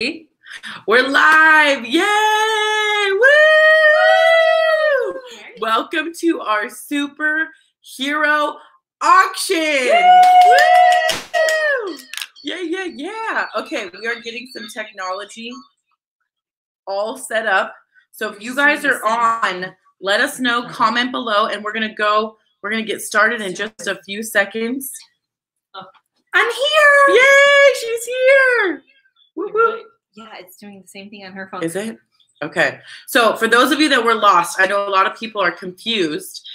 We're live. Yay! Woo! Welcome to our superhero auction. Woo! Yeah, yeah, yeah. Okay, we are getting some technology all set up. So if you guys are on, let us know, comment below, and we're gonna go, we're gonna get started in just a few seconds. Oh. I'm here. Yay, she's here. Yeah, it's doing the same thing on her phone. Is it? Okay. So for those of you that were lost, I know a lot of people are confused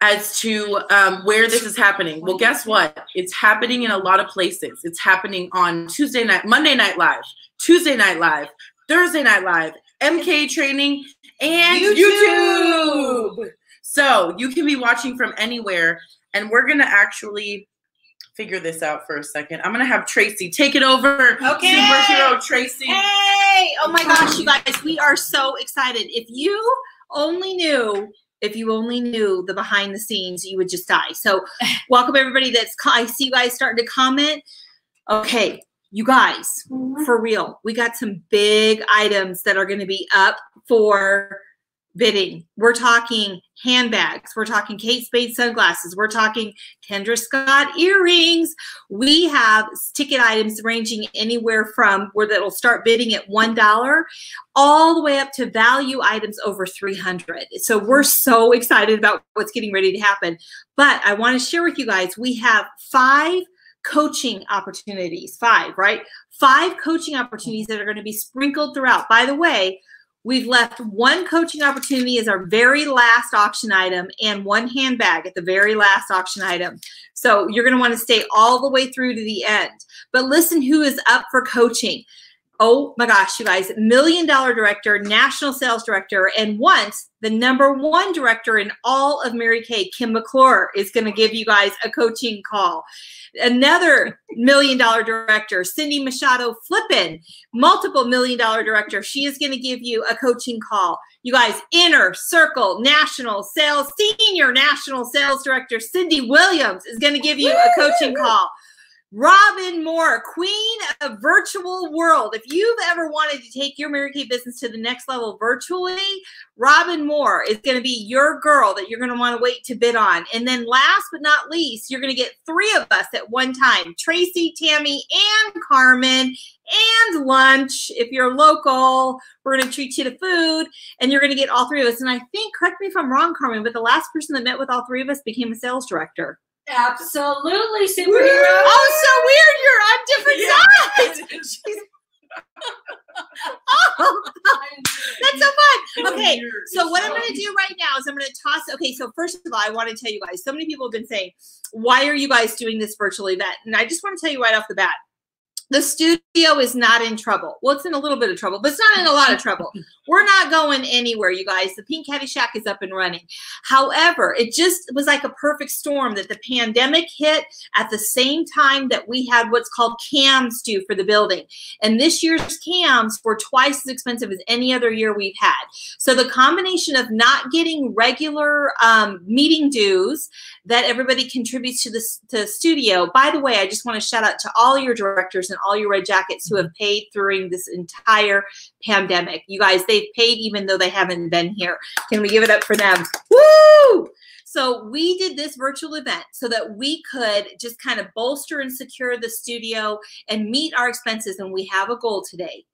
as to um, where this is happening. Well, guess what? It's happening in a lot of places. It's happening on Tuesday night, Monday Night Live, Tuesday Night Live, Thursday Night Live, MK Training, and YouTube. YouTube. So you can be watching from anywhere, and we're gonna actually figure this out for a second. I'm gonna have Tracy take it over. Okay. Superhero Tracy. Hey! Oh my gosh, you guys, we are so excited. If you only knew, if you only knew the behind the scenes, you would just die. So, welcome everybody. That's I see you guys starting to comment. Okay, you guys, mm-hmm. for real, we got some big items that are going to be up for bidding. We're talking handbags. We're talking Kate Spade sunglasses. We're talking Kendra Scott earrings. We have ticket items ranging anywhere from where that'll start bidding at one dollar, all the way up to value items over three hundred. So we're so excited about what's getting ready to happen. But I want to share with you guys. We have five coaching opportunities. Five, right? Five coaching opportunities that are going to be sprinkled throughout. By the way. We've left one coaching opportunity as our very last auction item and one handbag at the very last auction item. So you're going to want to stay all the way through to the end. But listen who is up for coaching. Oh my gosh, you guys, million dollar director, national sales director, and once the number one director in all of Mary Kay, Kim McClure, is going to give you guys a coaching call. Another million dollar director, Cindy Machado Flippin, multiple million dollar director. She is going to give you a coaching call. You guys, inner circle national sales, senior national sales director, Cindy Williams is going to give you a coaching call. Robyn Moore, queen of virtual world. If you've ever wanted to take your Mary Kay business to the next level virtually, Robyn Moore is going to be your girl that you're going to want to wait to bid on. And then last but not least, you're going to get three of us at one time Tracy, Tammy, and Carmen, and lunch. If you're local, we're going to treat you to food, and you're going to get all three of us. And I think, correct me if I'm wrong, Carmen, but the last person that met with all three of us became a sales director. Absolutely, superhero. Oh, so weird. You're on different sides. She's- oh, that's so fun. Okay, so what I'm going to do right now is I'm going to toss. Okay, so first of all, I want to tell you guys. So many people have been saying, "Why are you guys doing this virtual event?" And I just want to tell you right off the bat, the studio is not in trouble. Well, it's in a little bit of trouble, but it's not in a lot of trouble. We're not going anywhere, you guys. The Pink Cadi Shack is up and running. However, it just was like a perfect storm that the pandemic hit at the same time that we had what's called cams due for the building. And this year's cams were twice as expensive as any other year we've had. So the combination of not getting regular um, meeting dues that everybody contributes to the, to the studio. By the way, I just want to shout out to all your directors and all your red jackets who have paid during this entire pandemic. You guys, they've paid even though they haven't been here. Can we give it up for them? Woo! So we did this virtual event so that we could just kind of bolster and secure the studio and meet our expenses. And we have a goal today.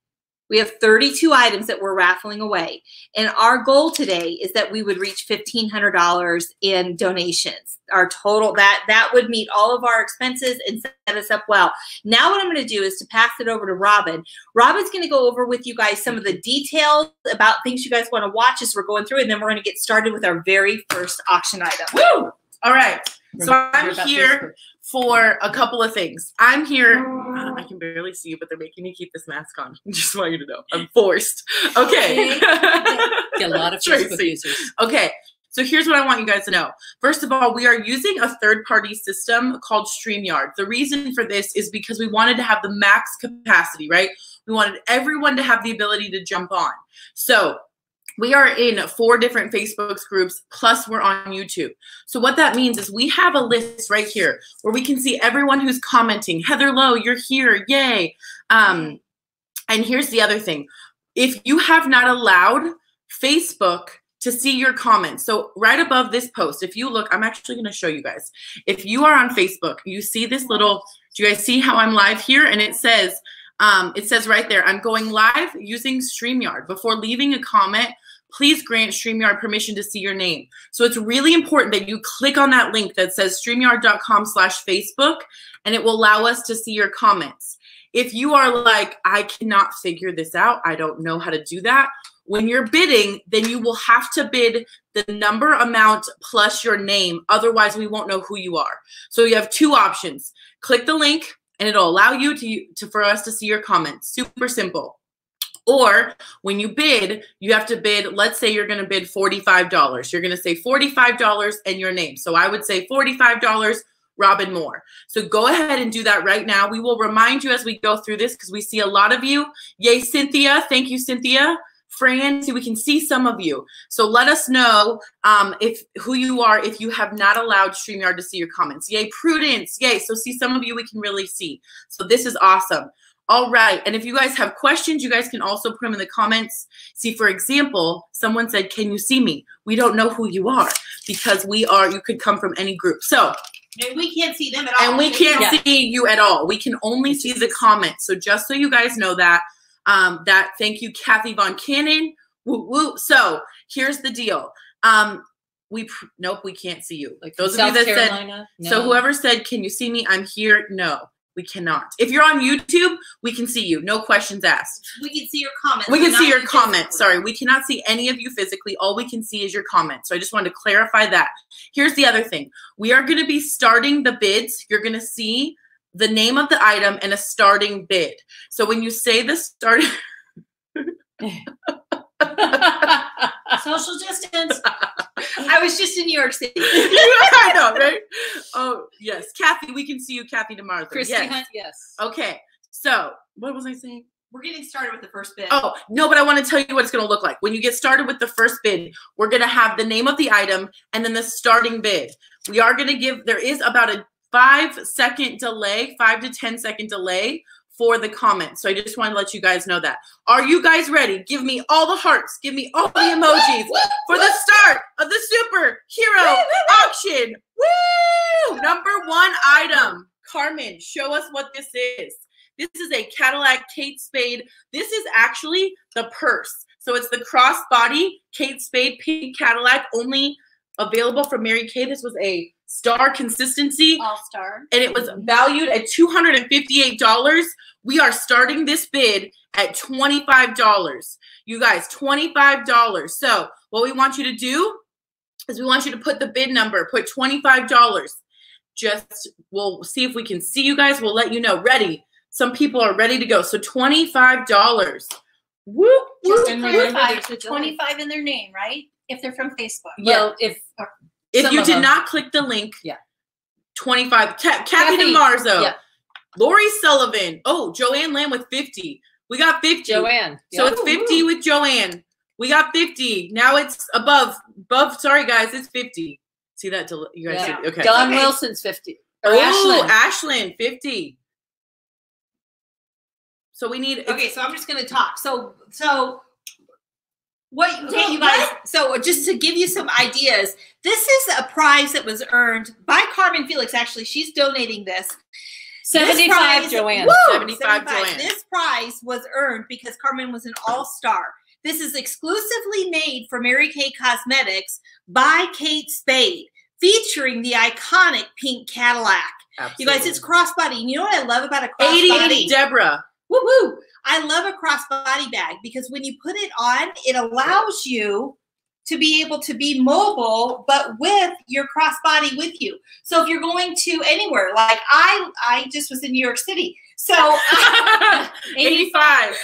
We have 32 items that we're raffling away. And our goal today is that we would reach $1,500 in donations. Our total, that that would meet all of our expenses and set us up well. Now what I'm going to do is to pass it over to Robyn. Robyn's going to go over with you guys some of the details about things you guys want to watch as we're going through. And then we're going to get started with our very first auction item. Woo! All right. So I'm here for a couple of things. I'm here. uh, I can barely see you, but they're making me keep this mask on. Just want you to know. I'm forced. Okay. Get a lot of Facebook Tracy. users. Okay. So here's what I want you guys to know. First of all, we are using a third party system called StreamYard. The reason for this is because we wanted to have the max capacity, right? We wanted everyone to have the ability to jump on. So we are in four different Facebook groups, plus we're on YouTube. So what that means is we have a list right here where we can see everyone who's commenting. Heather Lowe, you're here, yay. Um, And here's the other thing if you have not allowed Facebook to see your comments, so right above this post, if you look, I'm actually going to show you guys. If you are on Facebook, you see this little, do you guys see how I'm live here? And it says, um, it says right there, I'm going live using StreamYard. Before leaving a comment, please grant StreamYard permission to see your name. So it's really important that you click on that link that says streamyard.com slash Facebook, and it will allow us to see your comments. If you are like, I cannot figure this out, I don't know how to do that, when you're bidding, then you will have to bid the number amount plus your name. Otherwise, we won't know who you are. So you have two options. Click the link and it'll allow you to, to for us to see your comments. Super simple. Or when you bid, you have to bid, let's say you're going to bid $45. You're going to say $45 and your name. So I would say $45 Robyn Moore. So go ahead and do that right now. We will remind you as we go through this because we see a lot of you. Yay, Cynthia. Thank you, Cynthia. Fran, see, we can see some of you. So let us know um, if who you are if you have not allowed StreamYard to see your comments. Yay, Prudence. Yay. So see some of you we can really see. So this is awesome. All right. And if you guys have questions, you guys can also put them in the comments. See, for example, someone said, Can you see me? We don't know who you are because we are, you could come from any group. So, and we can't see them at all. And we can't Yeah. see you at all. We can only see the comments. So just so you guys know that, um, that thank you, Kathy Von Cannon. Woo woo. So here's the deal. Um, we nope, we can't see you. Like those South of you that said Carolina. so whoever said, "Can you see me? I'm here." No, we cannot. If you're on YouTube, we can see you. No questions asked. We can see your comments. We can see your you comments. Sorry, we cannot see any of you physically. All we can see is your comments. So I just wanted to clarify that. Here's the other thing. We are going to be starting the bids. You're going to see the name of the item and a starting bid. So when you say the starting Social distance. I was just in New York City. I know, right? Oh, yes. Kathy, we can see you, Kathy DeMarzo. Christy yes. Hunt, yes. Okay. So, what was I saying? We're getting started with the first bid. Oh, no, but I want to tell you what it's going to look like. When you get started with the first bid, we're going to have the name of the item and then the starting bid. We are going to give, there is about a five second delay, five to ten second delay for the comment. So I just want to let you guys know that. Are you guys ready? Give me all the hearts. Give me all the emojis for the start of the superhero auction. Woo! Number one item. Carmen, show us what this is. This is a Cadillac Kate Spade. This is actually the purse. So it's the crossbody Kate Spade pink Cadillac, only available from Mary Kay. This was a star consistency All star. and it was valued at $258. We are starting this bid at $25. You guys, $25. So, what we want you to do is we want you to put the bid number, put $25. Just we'll see if we can see you guys. We'll let you know. Ready. Some people are ready to go. So $25. Whoop, Just whoop. to And remember, clarify, there's a delay. 25 in their name, right? If they're from Facebook. Well, if If some you did them. not click the link, Yeah. 25. Ca- Kathy DeMarzo. yeah. Lori Sullivan. Oh, Joanne Lamb with 50. We got 50. Joanne. So yeah. it's 50 with Joanne. We got 50. Now it's above. Above. Sorry, guys. It's 50. See that? Del- you guys Yeah. see? Okay. Don Okay. Wilson's 50. Or Oh, Ashlyn. Ashlyn, 50. So we need. Okay, so I'm just gonna talk. So so what okay, So you guys so just to give you some ideas, this is a prize that was earned by Carmen Felix. Actually, she's donating this. This 75 prize- Joanne. Woo! 75 Joanne. This prize was earned because Carmen was an all-star. This is exclusively made for Mary Kay Cosmetics by Kate Spade, featuring the iconic pink Cadillac. You guys, it's crossbody. You know what I love about a crossbody? 80 Deborah. Woo woo! I love a crossbody bag because when you put it on, it allows you to be able to be mobile, but with your crossbody with you. So if you're going to anywhere, like I, I just was in New York City, so uh, 85.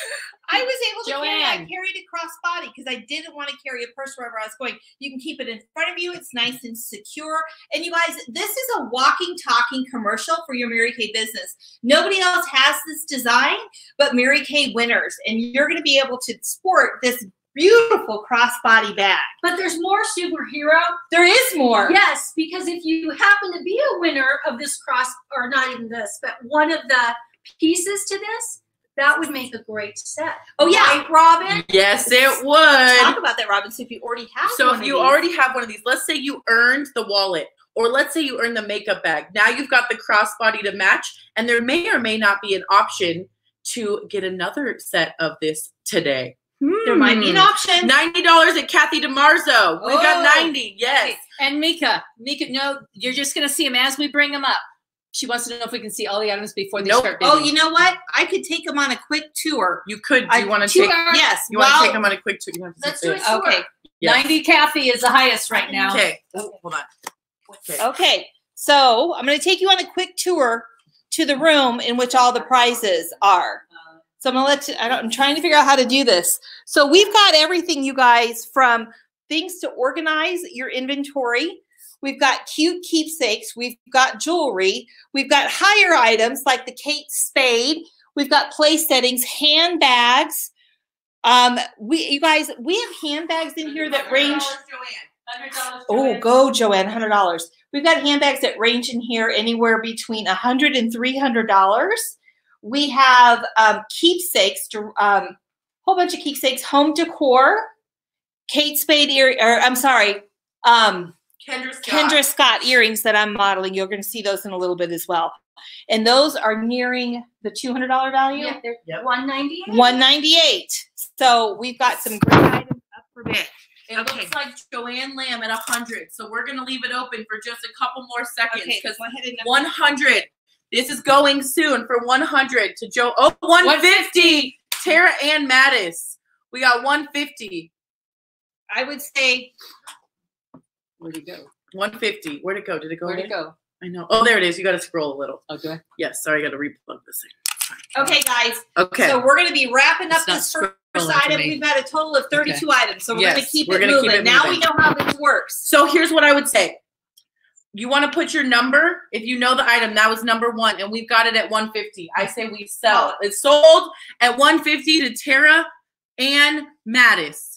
I was able to carry. I Joanne. carried a crossbody because I didn't want to carry a purse wherever I was going. You can keep it in front of you; it's nice and secure. And you guys, this is a walking, talking commercial for your Mary Kay business. Nobody else has this design but Mary Kay winners, and you're going to be able to sport this beautiful crossbody bag. But there's more superhero. There is more. Yes, because if you happen to be a winner of this cross, or not even this, but one of the pieces to this, That would make a great set. Oh, yeah. Right, Robyn? Yes, it would. Talk about that, Robyn. So if you already have So one if of you these- already have one of these, let's say you earned the wallet, or let's say you earned the makeup bag. Now you've got the crossbody to match, and there may or may not be an option to get another set of this today. there might be an Hmm. option. Ninety dollars at Kathy DeMarzo. We've got Oh. ninety. Yes. Okay, And Mika, Mika, no, you're just gonna see them as we bring them up. She wants to know if we can see all the items before they Nope. start bidding. Oh, you know what? I could take them on a quick tour. You could. Do I- you want to take? hours. Yes. You want to take them on a quick tour? You have to Let's do this. it. Okay. Yes. 90 Kathy is the highest right now. Okay. Oh, hold on. Okay. Okay. So I'm going to take you on a quick tour to the room in which all the prizes are. So I'm going to let you, I don't, I'm trying to figure out how to do this. So we've got everything, you guys, from things to organize your inventory. We've got cute keepsakes. We've got jewelry. We've got higher items like the Kate Spade. We've got place settings, handbags. Um, we, you guys, we have handbags in here that range. Oh, go Joanne, hundred dollars. We've got handbags that range in here anywhere between a hundred and three hundred dollars. We have um, keepsakes, to- um, whole bunch of keepsakes, home decor, Kate Spade ear, or I'm sorry, um, Kendra Scott. Kendra Scott earrings that I'm modeling. You're going to see those in a little bit as well, and those are nearing the two hundred dollar value. Yeah, they're Yep. 198. 198. So we've got some great items up for bid. It Okay. looks like Joanne Lamb at 100. So we're going to leave it open for just a couple more seconds Okay, because go ahead and 100. This is going soon for 100 to Joe. Oh, 150. Tara Ann Mattis. We got 150. I would say Where'd it go? 150. Where'd it go? Did it go? Where'd away? it go? I know. Oh, there it is. You got to scroll a little. Okay. Yes. Sorry. I got to replug this thing. Okay, guys. Okay. So we're going to be wrapping up It's this first item. We've got a total of 32 items. So we're going to keep we're it gonna keep moving. it now moving. we know how this works. So here's what I would say. You want to put your number. If you know the item, that was number one, and we've got it at 150. I say we sell it. It's sold at 150 to Tara Ann Mattis.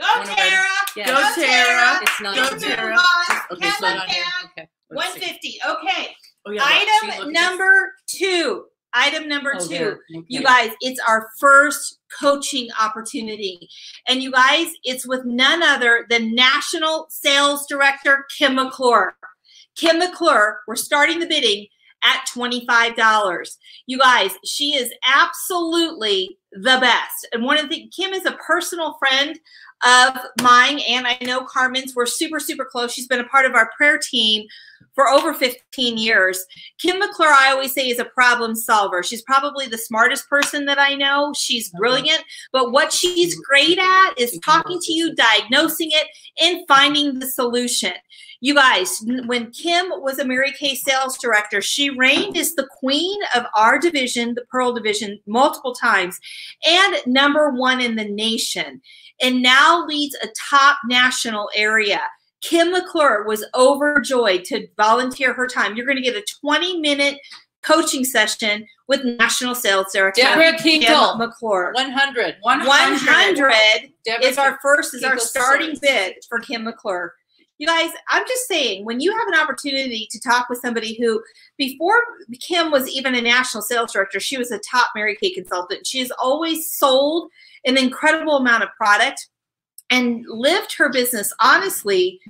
Go, One of Tara. Yeah. Go, Go, Tara. Tara. It's not Go, on Move there. Tara. on. Okay, so Not here. Okay. Let's see. 150. Okay. Oh, yeah, look, see, look Item number two. Item number Oh, two. there. You Okay. guys, it's our first coaching opportunity. And you guys, it's with none other than National Sales Director Kim McClure. Kim McClure, we're starting the bidding at $25. You guys, she is absolutely the best. And one of the Kim is a personal friend of mine, and I know Carmen's. We're super, super close. She's been a part of our prayer team for over 15 years. Kim McClure, I always say, is a problem solver. She's probably the smartest person that I know. She's uh-huh. brilliant, but what she's great at is talking to you, diagnosing it, and finding the solution. You guys, when Kim was a Mary Kay sales director, she reigned as the queen of our division, the Pearl division, multiple times, and number one in the nation, and now leads a top national area. Kim McClure was overjoyed to volunteer her time. You're going to get a 20 minute coaching session with National Sales Director Deborah Kim Kinkle. McClure. 100. 100 Deborah is our first is our starting bid for Kim McClure. You guys, I'm just saying, when you have an opportunity to talk with somebody who, before Kim was even a national sales director, she was a top Mary Kay consultant. She has always sold an incredible amount of product and lived her business honestly.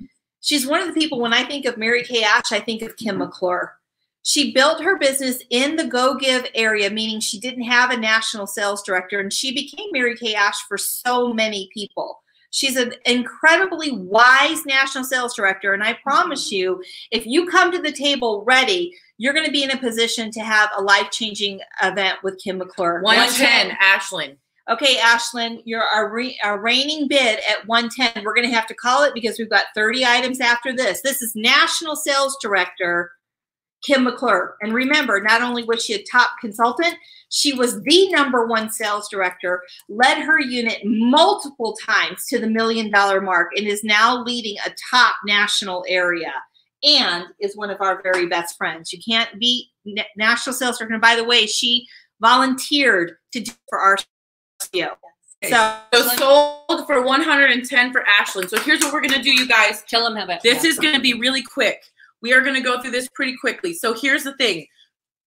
She's one of the people when I think of Mary Kay Ash, I think of Kim McClure. She built her business in the Go Give area, meaning she didn't have a national sales director, and she became Mary Kay Ash for so many people. She's an incredibly wise national sales director, and I promise mm-hmm. you, if you come to the table ready, you're going to be in a position to have a life changing event with Kim McClure. 110, Ashlyn. Okay, Ashlyn, you're our, re- our reigning bid at 110. We're going to have to call it because we've got 30 items after this. This is National Sales Director Kim McClure. And remember, not only was she a top consultant, she was the number one sales director, led her unit multiple times to the million dollar mark, and is now leading a top national area and is one of our very best friends. You can't beat National Sales Director. And by the way, she volunteered to do for our studio. So, So sold for 110 for Ashlyn. So here's what we're gonna do, you guys. Tell them how about This is gonna be really quick. We are gonna go through this pretty quickly. So here's the thing.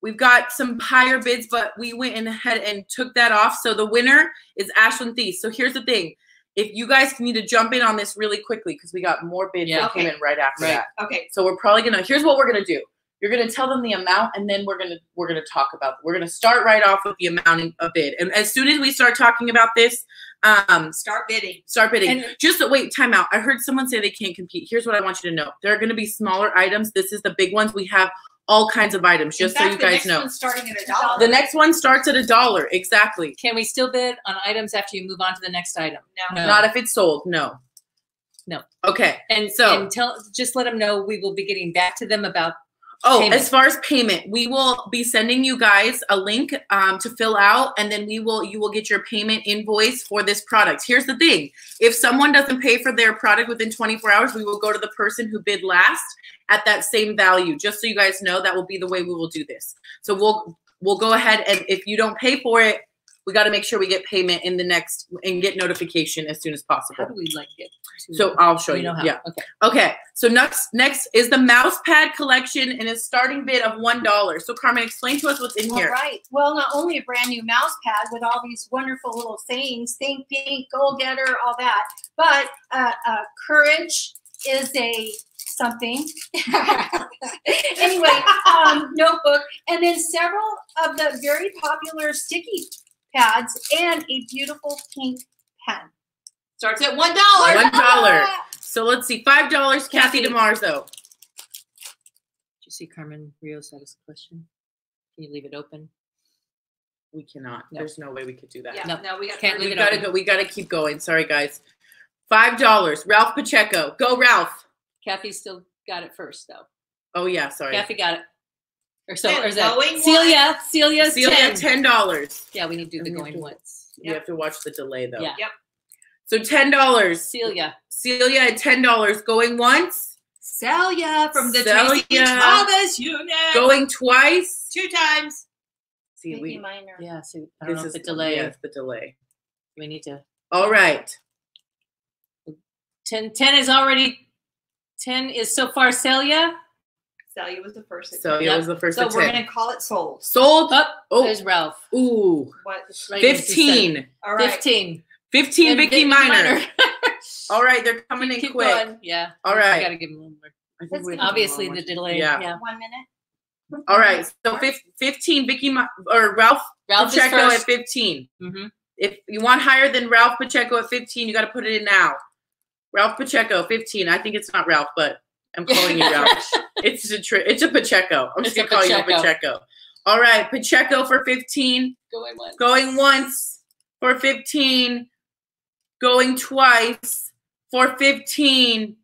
We've got some higher bids, but we went in ahead and took that off. So the winner is Ashlyn Thies. So here's the thing. If you guys need to jump in on this really quickly, because we got more bids Yeah. that came in right after Right. that. Okay. So we're probably gonna here's what we're gonna do. You're gonna tell them the amount and then we're gonna we're gonna talk about we're gonna start right off with the amount of bid. And as soon as we start talking about this, um Start bidding. start bidding. And- Just wait, time out. I heard someone say they can't compete. Here's what I want you to know. There are gonna be smaller items. This is the big ones. We have all kinds of items, just In so fact, you the guys next know. one's starting at a dollar. The next one starts at a dollar. Exactly. Can we still bid on items after you move on to the next item? No. No. Not if it's sold. No. No. Okay. And So- and tell just let them know we will be getting back to them about Oh, Payment. as far as payment, we will be sending you guys a link um, to fill out, and then we will you will get your payment invoice for this product. Here's the thing: if someone doesn't pay for their product within 24 hours, we will go to the person who bid last at that same value. Just so you guys know, that will be the way we will do this. So we'll we'll go ahead and if you don't pay for it, we got to make sure we get payment in the next and get notification as soon as possible. how possible. do we like it. So I'll show we you. know how. Yeah. Okay. Okay, so next next is the mouse pad collection and a starting bid of one dollar. So Carmen, explain to us what's in All here. right. Well, not only a brand new mouse pad with all these wonderful little sayings, think pink, goal getter, all that, but uh, uh, courage is a something. anyway, um, notebook, and then several of the very popular sticky pads and a beautiful pink pen. Starts at one dollar. One dollar. Ah! So let's see, five dollars. Kathy Kathy. DeMarzo. Did you see Carmen Rios had a question? Can you leave it open? We cannot. No. There's no way we could do that. Yeah, No, no, we got can't We leave gotta open. go. We gotta keep going. Sorry, guys. Five dollars. Ralph Pacheco. Go, Ralph. Kathy still got it first though. Oh yeah, sorry. Kathy got it. Or so or is that going Celia? Celia's Celia, 10. ten dollars. Yeah, we need to do the And we have going to- once. You have to watch the delay though. Yeah. Yep. So ten dollars. Celia. Celia at ten dollars. Going once. Celia from the Celia. Tracy Thomas unit. Going twice. two times. See, Mickey we. Minor. Yeah, so I don't This know is the delay. Yes, the delay. We need to All right. 10, 10 is already 10 is so far Celia. Celia was the first. So Yep. it was the first so of we're gonna call it sold. Sold. Up Oh. there's Ralph. Ooh. What? Right as you said. 15. All right. 15. 15 And Vicky Minor. All right, they're coming in Keep quick. going. Yeah. All right. We right. gotta give him a little more. I think Let's we give have Obviously the delay. Yeah. Yeah. One minute. All right, so 15 Vicky Mi- or Ralph Ralph is Pacheco at first. 15. hmm If you want higher than Ralph Pacheco at 15, you got to put it in now. Ralph Pacheco 15. I think it's not Ralph, but I'm calling you out. It's a tri- it's a Pacheco. I'm just It's gonna call you Pacheco. Pacheco. All right, Pacheco for 15. Going one. Going once for 15. Going twice for 15.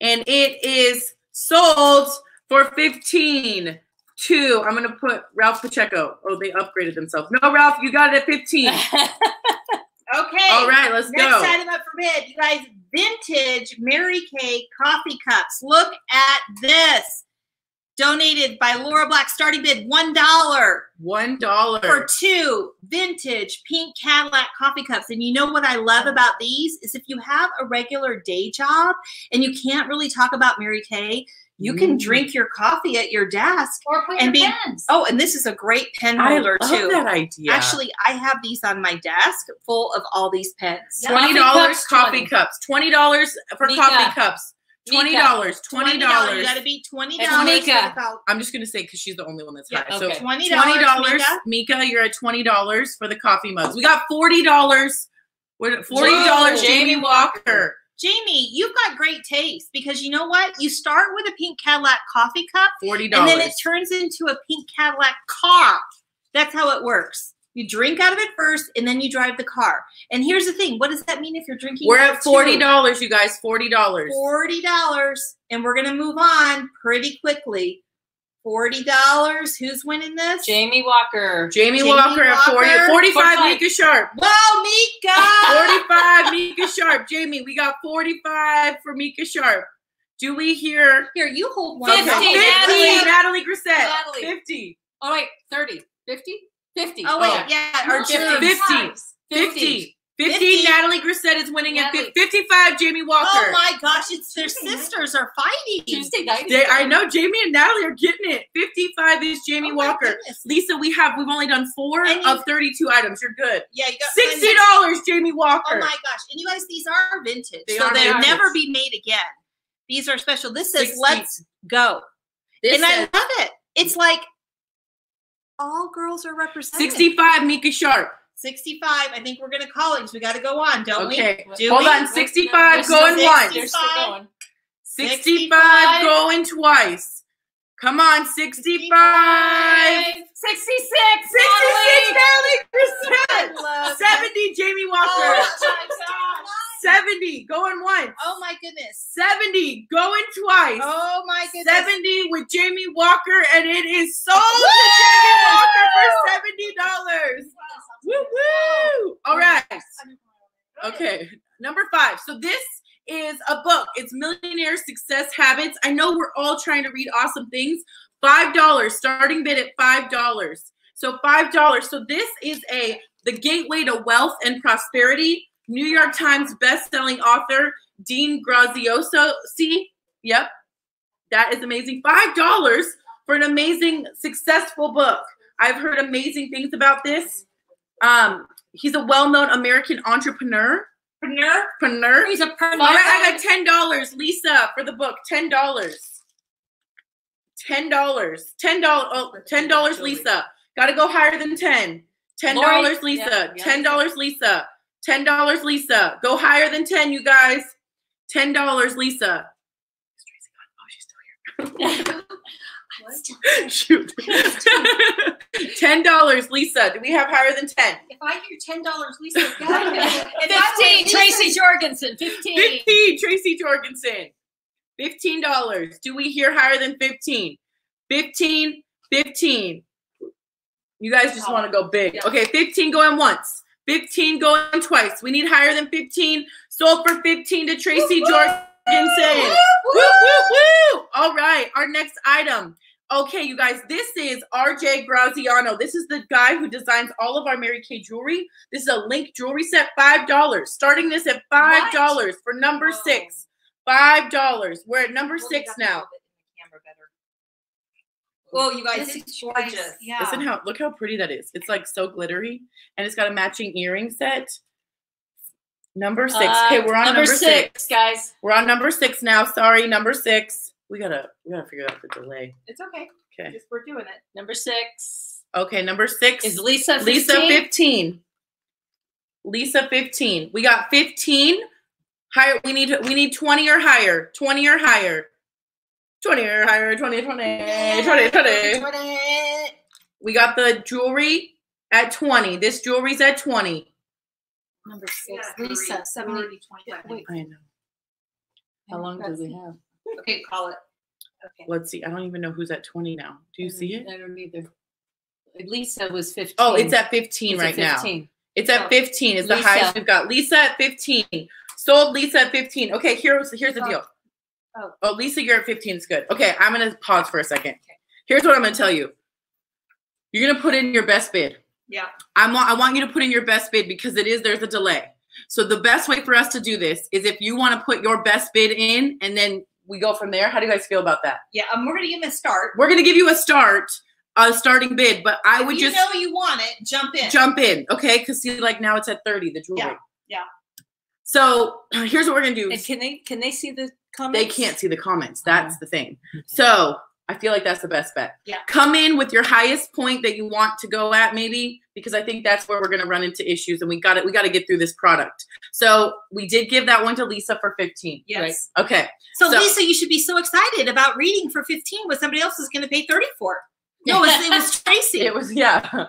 And it is sold for 15. Two. I'm gonna put Ralph Pacheco. Oh, they upgraded themselves. No, Ralph, you got it at 15. Okay. All right, let's Next go. Next item up for bid, you guys. Vintage Mary Kay coffee cups. Look at this. Donated by Laura Black. Starting bid one dollar One for two vintage pink Cadillac coffee cups. And you know what I love about these is if you have a regular day job and you can't really talk about Mary Kay, you can Mm. drink your coffee at your desk. Or put And your be- pens. Oh, and this is a great pen holder I holder love too. that idea. Actually, I have these on my desk full of all these pens. Yeah. twenty dollars coffee cups. Twenty dollars for Mika. coffee cups. Twenty dollars. Twenty You dollars. got to be twenty dollars. Mika. I'm just gonna say because she's the only one that's Yeah, high. okay. So twenty dollars. dollars, Mika. You're at twenty dollars for the coffee mugs. We got forty dollars. What? Forty dollars, Jamie Jamie Walker. Jamie, you've got great taste because you know what? You start with a pink Cadillac coffee cup, $40. and then it turns into a pink Cadillac car. That's how it works. You drink out of it first, and then you drive the car. And here's the thing: what does that mean if you're drinking? We're at forty dollars, you guys. Forty dollars. Forty dollars, and we're gonna move on pretty quickly. Forty dollars. Who's winning this? Jamie Walker. Jamie, Jamie Walker at 40, 45, 45. Mika Sharp. Whoa, Mika! 45, Mika Sharp. Jamie, we got 45 for Mika Sharp. Do we hear? Here, you hold one. Okay, 50, 50, Natalie. Natalie Grissett. Natalie. 50. Oh wait, 30. 50? 50. Oh wait, Oh. yeah, or No, just sure. 50. Fives. 50. 50, 50, Natalie Grissett is winning at 55. Jamie Walker. Oh my gosh, it's their sisters are fighting. Tuesday night. They, I know Jamie and Natalie are getting it. 55 is Jamie Oh Walker. goodness. Lisa, we have we've only done four And you- of 32 items. You're good. Yeah, you got Sixty dollars, Jamie Walker. Oh my gosh! And you guys, these are vintage, They so are they'll vintage. never be made again. These are special. This says 60. "Let's go," This and I love it. It's like all girls are represented. 65, Mika Sharp. 65. I think we're gonna call it because we got to go on, don't Okay. we? Do Hold we? on. 65 They're still- going they're once. still going. 65 going twice. Come on, 65. 66. 66, Natalie Grissett. love 70, Jamie Walker. Oh my gosh! 70 going once. Oh my goodness! 70 going twice. Oh my goodness! 70 with Jamie Walker, and it is sold to Jamie Walker for seventy dollars. Woo woo! All right. Okay, number five. So this is a book. It's Millionaire Success Habits. I know we're all trying to read awesome things. Five dollars, starting bid at five dollars. So five dollars. So this is a the gateway to wealth and prosperity. New York Times best-selling author Dean Graziosi. See, yep, that is amazing. Five dollars for an amazing, successful book. I've heard amazing things about this. Um, he's a well-known American entrepreneur. Entrepreneur. Entrepreneur. He's a All right, I got ten dollars, Lisa, for the book. Ten dollars. Ten dollars. Ten dollars. Oh, ten dollars, Lisa. Got to go higher than ten. Ten dollars, Lisa. Ten dollars, Lisa. Ten dollars, Lisa. Go higher than ten, you guys. Ten dollars, Lisa. Is Tracy gone? Oh, she's still here. Shoot. ten dollars, Lisa. Do we have higher than ten? If I hear ten dollars, Lisa, go. If I 15. were Tracy Jorgensen. 15. 15, Tracy Jorgensen. $15. Do we hear higher than 15? 15, 15. You guys just want to go big. Yeah. Okay, 15 going once. 15 going twice. We need higher than 15. Sold for 15 to Tracy Jorgensen. Woo, woo, woo. All right, our next item. Okay, you guys, this is RJ Graziano. This is the guy who designs all of our Mary Kay jewelry. This is a link jewelry set, $5. Starting this at $5 for number Whoa. six. $5. We're at number We'll six now. hold it in the camera better. Oh, you guys, This it's gorgeous. nice. Yeah. Listen how look how pretty that is. It's like so glittery, and it's got a matching earring set. Number six. Uh, okay, we're on number, six. guys. We're on number six now. Sorry, number six. We gotta we gotta figure out the delay. It's okay. Okay. Just we're doing it. Number six Okay, number six is Lisa. 15. Lisa 15. Lisa 15. We got 15. Higher. We need we need 20 or higher. 20 or higher. 20 or higher. 20, 20, 20, 20. We got the jewelry at 20. This jewelry's at 20. Number six. Yeah, Lisa. Seventy. Wait, I know. How long do we have? Okay, call it. Okay. Let's see. I don't even know who's at 20 now. Do you see it? I don't either. Lisa was 15. Oh, it's at 15 It's right at now. 15. It's at Oh. 15 is the Lisa. highest we've got. Lisa at 15. Sold Lisa at 15. Okay, here's here's the Oh. deal. Oh. Oh, Lisa, you're at 15 is good. Okay, I'm gonna pause for a second. Here's what I'm gonna tell you. You're gonna put in your best bid. Yeah. I want I want you to put in your best bid because it is there's a delay. So the best way for us to do this is if you want to put your best bid in and then we go from there. How do you guys feel about that? Yeah, um, we're gonna give him a start. We're gonna give you a start, a starting bid, but I would you just know you want it, jump in. jump in, okay? Because see, like now it's at 30, the jewelry. Yeah, yeah. So here's what we're gonna do. And can they can they see the comments? They can't see the comments. That's the thing. So I feel like that's the best bet. Yeah. Come in with your highest point that you want to go at, maybe, because I think that's where we're gonna run into issues, and we got it. We got to get through this product. So we did give that one to Lisa for 15. Yes. Right? Okay. So, So- Lisa, you should be so excited about reading for 15 what somebody else is gonna pay 30 for. No, it was, it was Tracy. It was yeah.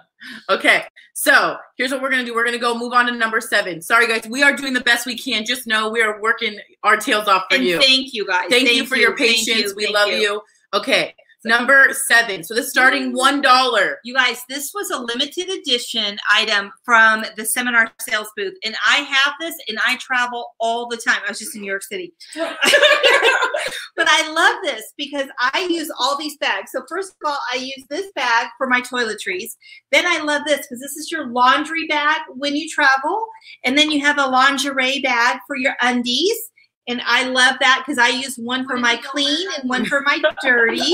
okay. So here's what we're gonna do. We're gonna go move on to number seven. Sorry guys, we are doing the best we can. Just know we are working our tails off for and you. thank you guys. Thank, you for your patience. you. we Thank love you. Okay. Number seven. So this starting one dollar. You guys, this was a limited edition item from the seminar sales booth, and I have this, and I travel all the time. I was just in New York City, but I love this because I use all these bags. So first of all, I use this bag for my toiletries. Then I love this because this is your laundry bag when you travel, and then you have a lingerie bag for your undies. And I love that because I use one for my clean and one for my dirty.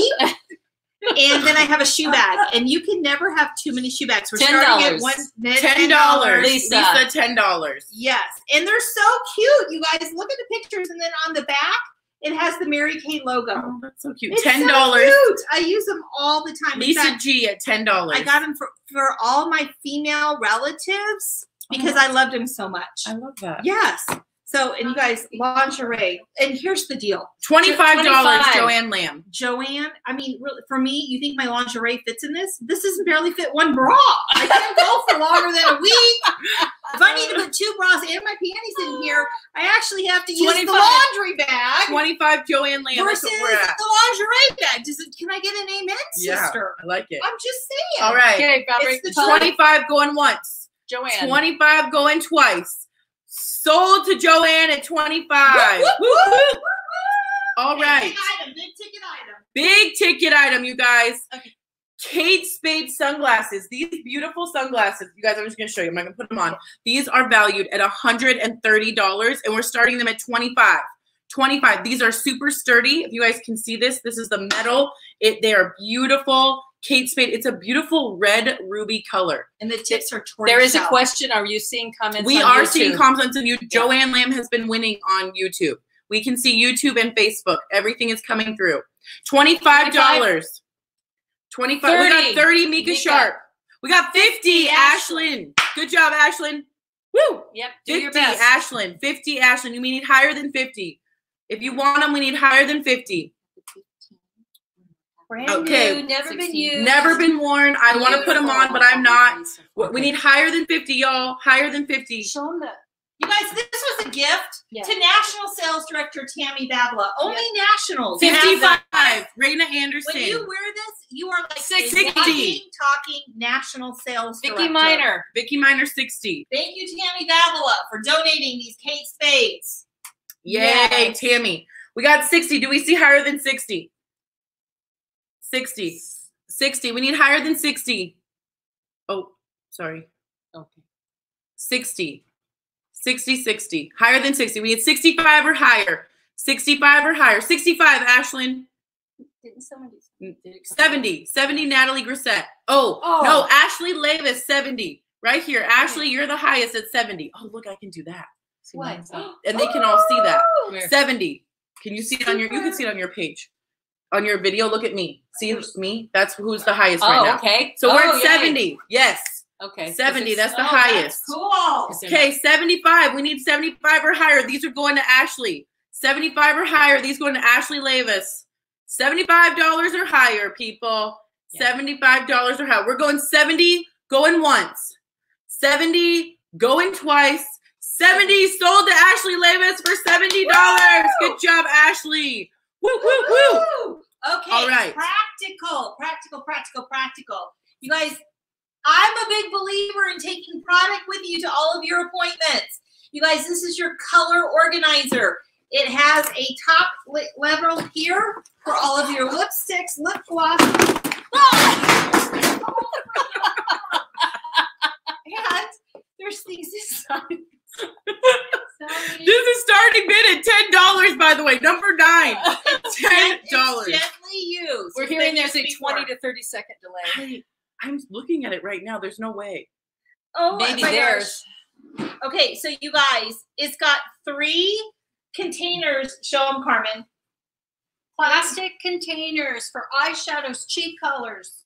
and then I have a shoe bag, and you can never have too many shoe bags. We're starting at $10. one Ten dollars. Lisa. Lisa, ten dollars. Yes, and they're so cute. You guys look at the pictures, and then on the back it has the Mary Kay logo. Oh, that's so cute. It's ten dollars. cute. I use them all the time. Lisa fact, G at ten dollars. I got them for for all my female relatives because oh. I loved them so much. I love that. Yes. So, and you guys, lingerie. And here's the deal. Twenty-five dollars, 25. Joanne Lamb. Joanne, I mean, for me, you think my lingerie fits in this? This doesn't barely fit one bra. I can't go for longer than a week. If I need to put two bras and my panties in here, I actually have to use the laundry bag Twenty-five, Joanne Lamb. That's versus what we're at. the lingerie bag. Does it, can I get an amen, Yeah, sister? I like it. I'm just saying. All right. Okay, Valerie. It's the Twenty-five going once. Joanne. Twenty-five going twice. Sold to Joanne at twenty-five. Whoop, whoop, whoop, whoop, whoop. All Okay, right. Big item, big ticket item. Big ticket item, you guys. Okay. Kate Spade sunglasses. These beautiful sunglasses. You guys, I'm just gonna show you. I'm not gonna put them on. These are valued at $130, and we're starting them at 25. 25. These are super sturdy. If you guys can see this, this is the metal. It they are beautiful. Kate Spade. It's a beautiful red ruby color. And the tips are torn. There is a question. Are you seeing comments? We on are YouTube? seeing comments on YouTube. Joanne Lamb has been winning on YouTube. We can see YouTube and Facebook. Everything is coming through. Twenty-five dollars. Twenty-five. We 30. got thirty. Mika, Mika. Sharp. We got fifty. Ashlyn. Good job, Ashlyn. Woo. Yep. Do 50, your best. Ashlyn. 50, Ashlyn. You mean higher than 50. If you want them, we need higher than 50. Brand Okay. new, never been used. Never been worn. I want to put them on, but I'm not. We need higher than 50, y'all. Higher than 50. Show them that. You guys, this was a gift Yeah. to National Sales Director Tammy Babla. Only nationals. 55. Raina Anderson. When you wear this, you are like 60. walking, talking national sales Vicky director. Miner. Vicky Miner, 60. Thank you, Tammy Babla, for donating these Kate Spades. Yay. Tammy. We got 60. Do we see higher than 60? 60. 60. We need higher than 60. Oh, sorry. Okay. 60. 60, 60. Higher than 60. We need 65 or higher. 65 or higher. 65, Ashlyn. Do? Mm, 70. 70, Natalie Grissett. Oh, Oh. no, Ashley Levis, 70. Right here. Ashley, you're the highest at 70. Oh, look, I can do that. See What? mine's up. And they can all see that. Where? 70. Can you see it on your you can see it on your page. On your video, look at me. See me? That's who's the highest right Oh, now. okay. So we're Oh, at yay. 70. Yes. Okay. 70. That's the Oh, highest. Cool. 'cause they're Okay, 75. We need 75 or higher. These are going to Ashley. 75 or higher. These going to Ashley Lavis. $75 or higher, people. Yeah. $75 or higher. We're going 70, going once. 70, going twice. 70 sold to Ashley Levis for $70. Good job, Ashley. Woo, woo, woo. Woo! Okay. All right. Practical, practical, practical, practical. You guys, I'm a big believer in taking product with you to all of your appointments. You guys, this is your color organizer. It has a top level here for all of your lipsticks, lip gloss. and there's these inside. Sorry. This is starting bid at $10, by the way. Number nine. It's $10. gently used. We're hearing been there's a before. 20 to 30 second delay. I, I'm looking at it right now. There's no way. Oh Maybe my theirs. gosh. Okay, so you guys, it's got three containers. Show them, Carmen. Plastic containers for eyeshadows, cheek colors.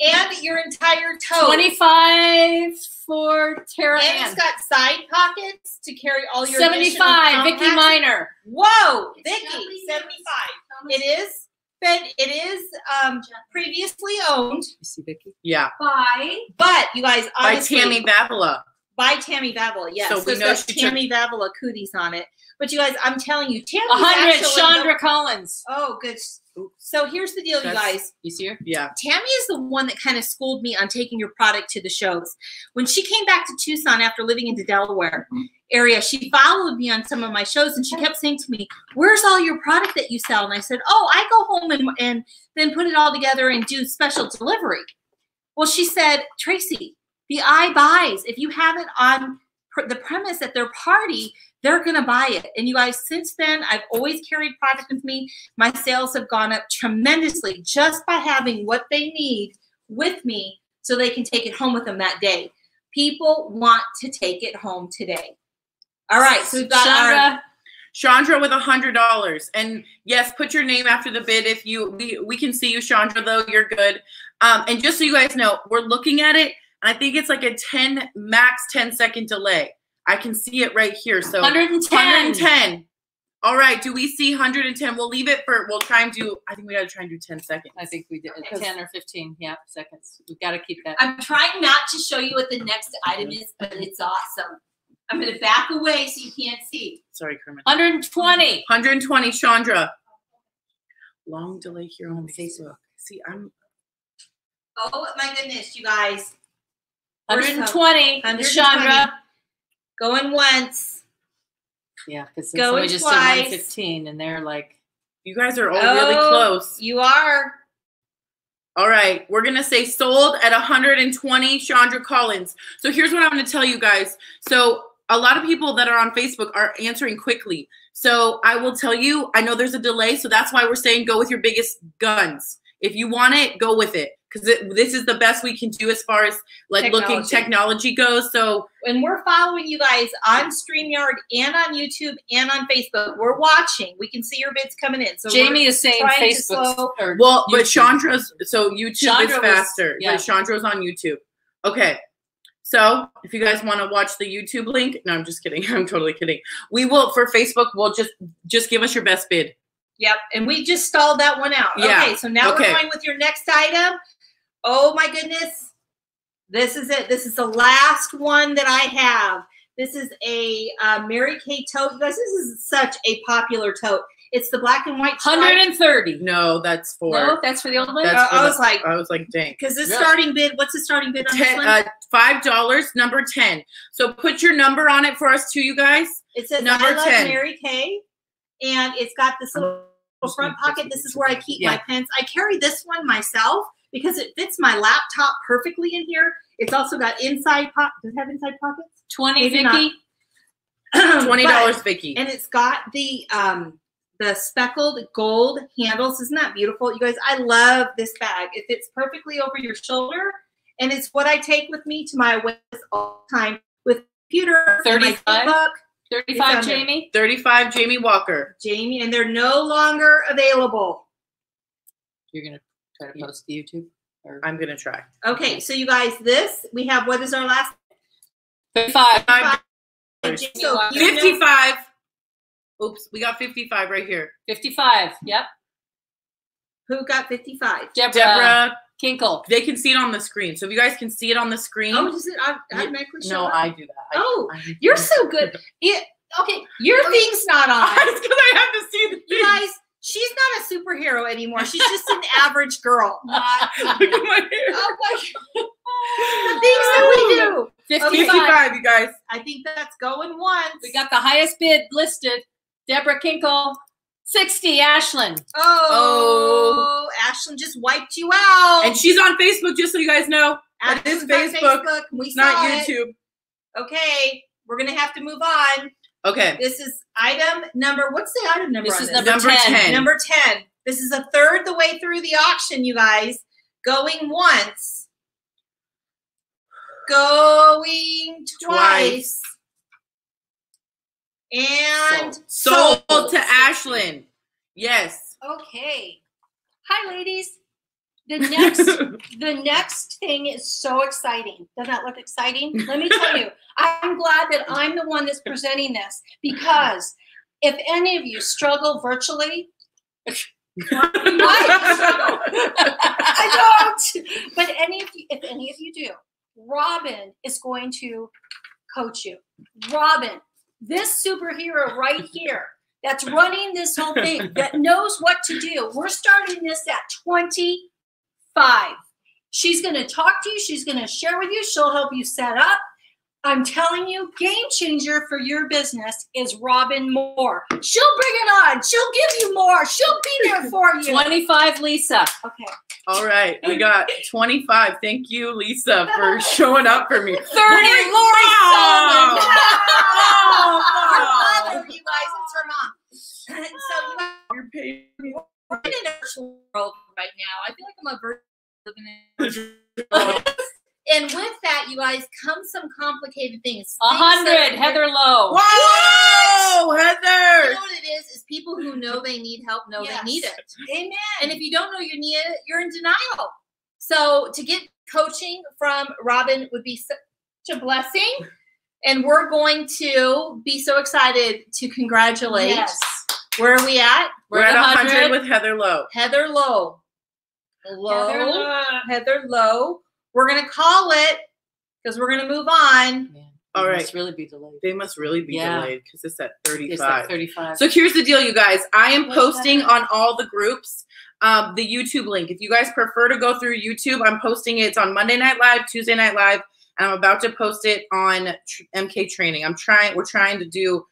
And your entire toe. 25 for Tara And Ann. it's got side pockets to carry all your 75, additional Vicky contacts. Miner. Whoa, It's Vicky, 75. It is been it is um previously owned You see Vicky? Yeah. By but you guys By honestly Tammy Babala. By Tammy Vavila. Yes, So we know she took- Tammy Vavila cooties on it. But you guys, I'm telling you, Tammy. A hundred, Chandra Collins. Oh, good. So here's the deal, you guys. You see her? Yeah. Tammy is the one that kind of schooled me on taking your product to the shows. When she came back to Tucson after living in the Delaware mm-hmm. area, she followed me on some of my shows and she kept saying to me, Where's all your product that you sell? And I said, Oh, I go home and, and then put it all together and do special delivery. Well, she said, Tracy, the eye buys. If you have it on pr- the premise at their party, they're going to buy it. And you guys, since then, I've always carried product with me. My sales have gone up tremendously just by having what they need with me so they can take it home with them that day. People want to take it home today. All right, so we've got our Chandra, Chandra with a hundred dollars. And yes, put your name after the bid if you we we can see you, Chandra, though, you're good. Um, and just so you guys know, we're looking at it, and I think it's like a 10 max 10 second delay. I can see it right here. So 110. 110. All right, do we see 110? We'll leave it for we'll try and do I think we gotta try and do 10 seconds. I think we did Okay. 10 or 15 yeah, seconds. We've got to keep that. I'm trying not to show you what the next item is, but it's awesome. I'm going to back away so you can't see. Sorry, Kermit. 120. 120, Chandra. Long delay here on Facebook. See, I'm Oh my goodness, you guys. We're 120. 120. Chandra. Going once. Yeah, because Going somebody just said twice. 115 and they're like, you guys are all oh, really Oh. close. You are. All right, we're gonna say sold at 120, Chandra Collins. So here's what I'm gonna tell you guys. So a lot of people that are on Facebook are answering quickly. So I will tell you, I know there's a delay, so that's why we're saying go with your biggest guns. If you want it, go with it because this is the best we can do as far as like looking Technology. technology goes. So And we're following you guys on StreamYard and on YouTube and on Facebook. We're watching. We can see your bids coming in. So Jamie is saying Facebook. slow- Or well, but YouTube. Chandra's so YouTube Chandra is was- faster. yeah. But Chandra's on YouTube. Okay. So if you guys want to watch the YouTube link, no, I'm just kidding. I'm totally kidding. We will for Facebook. We'll just just give us your best bid. Yep. And we just stalled that one out. Yeah. Okay. So now Okay. we're going with your next item. Oh my goodness. This is it. This is the last one that I have. This is a uh, Mary Kay tote. You guys, this is such a popular tote. It's the black and white. stripe. 130. No, that's for. No, that's for the old one. Uh, for I the- was like- I was like, dang. Because this Yeah. starting bid, what's the starting bid on this Ten, one? uh, five dollars, number ten. So put your number on it for us too, you guys. It says Number I love 10. Mary Kay, and it's got this little front pocket. This is where I keep my pens. I carry this one myself because it fits my laptop perfectly in here. It's also got inside pocket. Does it have inside pockets? 20, Maybe not. Vicky. Twenty dollars, Vicky. and it's got the um the speckled gold handles. Isn't that beautiful? You guys, I love this bag. It fits perfectly over your shoulder, and it's what I take with me to my waist all the time with computer, and my 35? book, 35, It's on there. Jamie. Thirty-five, Jamie Walker. Jamie, and they're no longer available. You're going to try to post to YouTube? Or I'm gonna try. Okay, so you guys, this we have. What is our last? 35. Five, So you know- Fifty-five. Oops, we got fifty-five right here. 55. Yep. who got fifty-five? Deborah, Deborah, Kinkle. they can see it on the screen. So if you guys can see it on the screen. Oh, does it au- automatically show no, up? I do that. I- Oh, I- You're so good. It, okay, your thing's not on. Because I have to see the thing. You guys, she's not a superhero anymore. She's just an average girl. Not Look at my hair. oh my the things that we do. 55. 55, you guys. I think that's going once. We got the highest bid listed. Deborah Kinkle. 60, Ashlyn. Oh, oh, Ashlyn just wiped you out. And she's on Facebook, just so you guys know. That is Ashlyn's on Facebook, Facebook. We It's saw not it. YouTube. Okay, we're gonna have to move on. Okay. This is item number. What's the item number? This on is this? number, Number 10. 10. Number 10. This is a third the way through the auction, you guys. Going once. Going twice. And Sold to Ashlyn. Yes. Okay. Hi, ladies. The next the next thing is so exciting. Does that look exciting? Let me tell you, I'm glad that I'm the one that's presenting this because if any of you struggle virtually, I don't. But any of you, if any of you do, Robyn is going to coach you. Robyn, this superhero right here that's running this whole thing, that knows what to do. We're starting this at 25. She's going to talk to you. She's going to share with you. She'll help you set up. I'm telling you, game changer for your business is Robyn Moore. She'll bring it on. She'll give you more. She'll be there for you. 25, Lisa. Okay. All right, we got 25. Thank you, Lisa, for showing up for me. 30, Lori Wow. Sullivan. Her mother, you guys, it's her mom. so you guys You're paying me. are in a virtual world right now. I feel like I'm a virtual living in. And with that, you guys, come some complicated things. A hundred, Heather Lowe. Whoa, You Heather! know what it is? Is people who know they need help know Yes. they need it. Amen. And if you don't know you need it, you're in denial. So to get coaching from Robyn would be such a blessing. And we're going to be so excited to congratulate. Yes. Where are we at? We're We're at at 100 100 with Heather Lowe. Heather Lowe. Lowe. Heather Lowe. Heather Lowe. We're going to call it because we're going to move on. All It right. Must really be delayed. They must really be Yeah. delayed because it's at It's 35. 35. So here's the deal, you guys. I am What's posting that? on all the groups um, the YouTube link. If you guys prefer to go through YouTube, I'm posting it. It's on Monday Night Live, Tuesday Night Live, and I'm about to post it on tr- MK Training. I'm trying. We're trying to do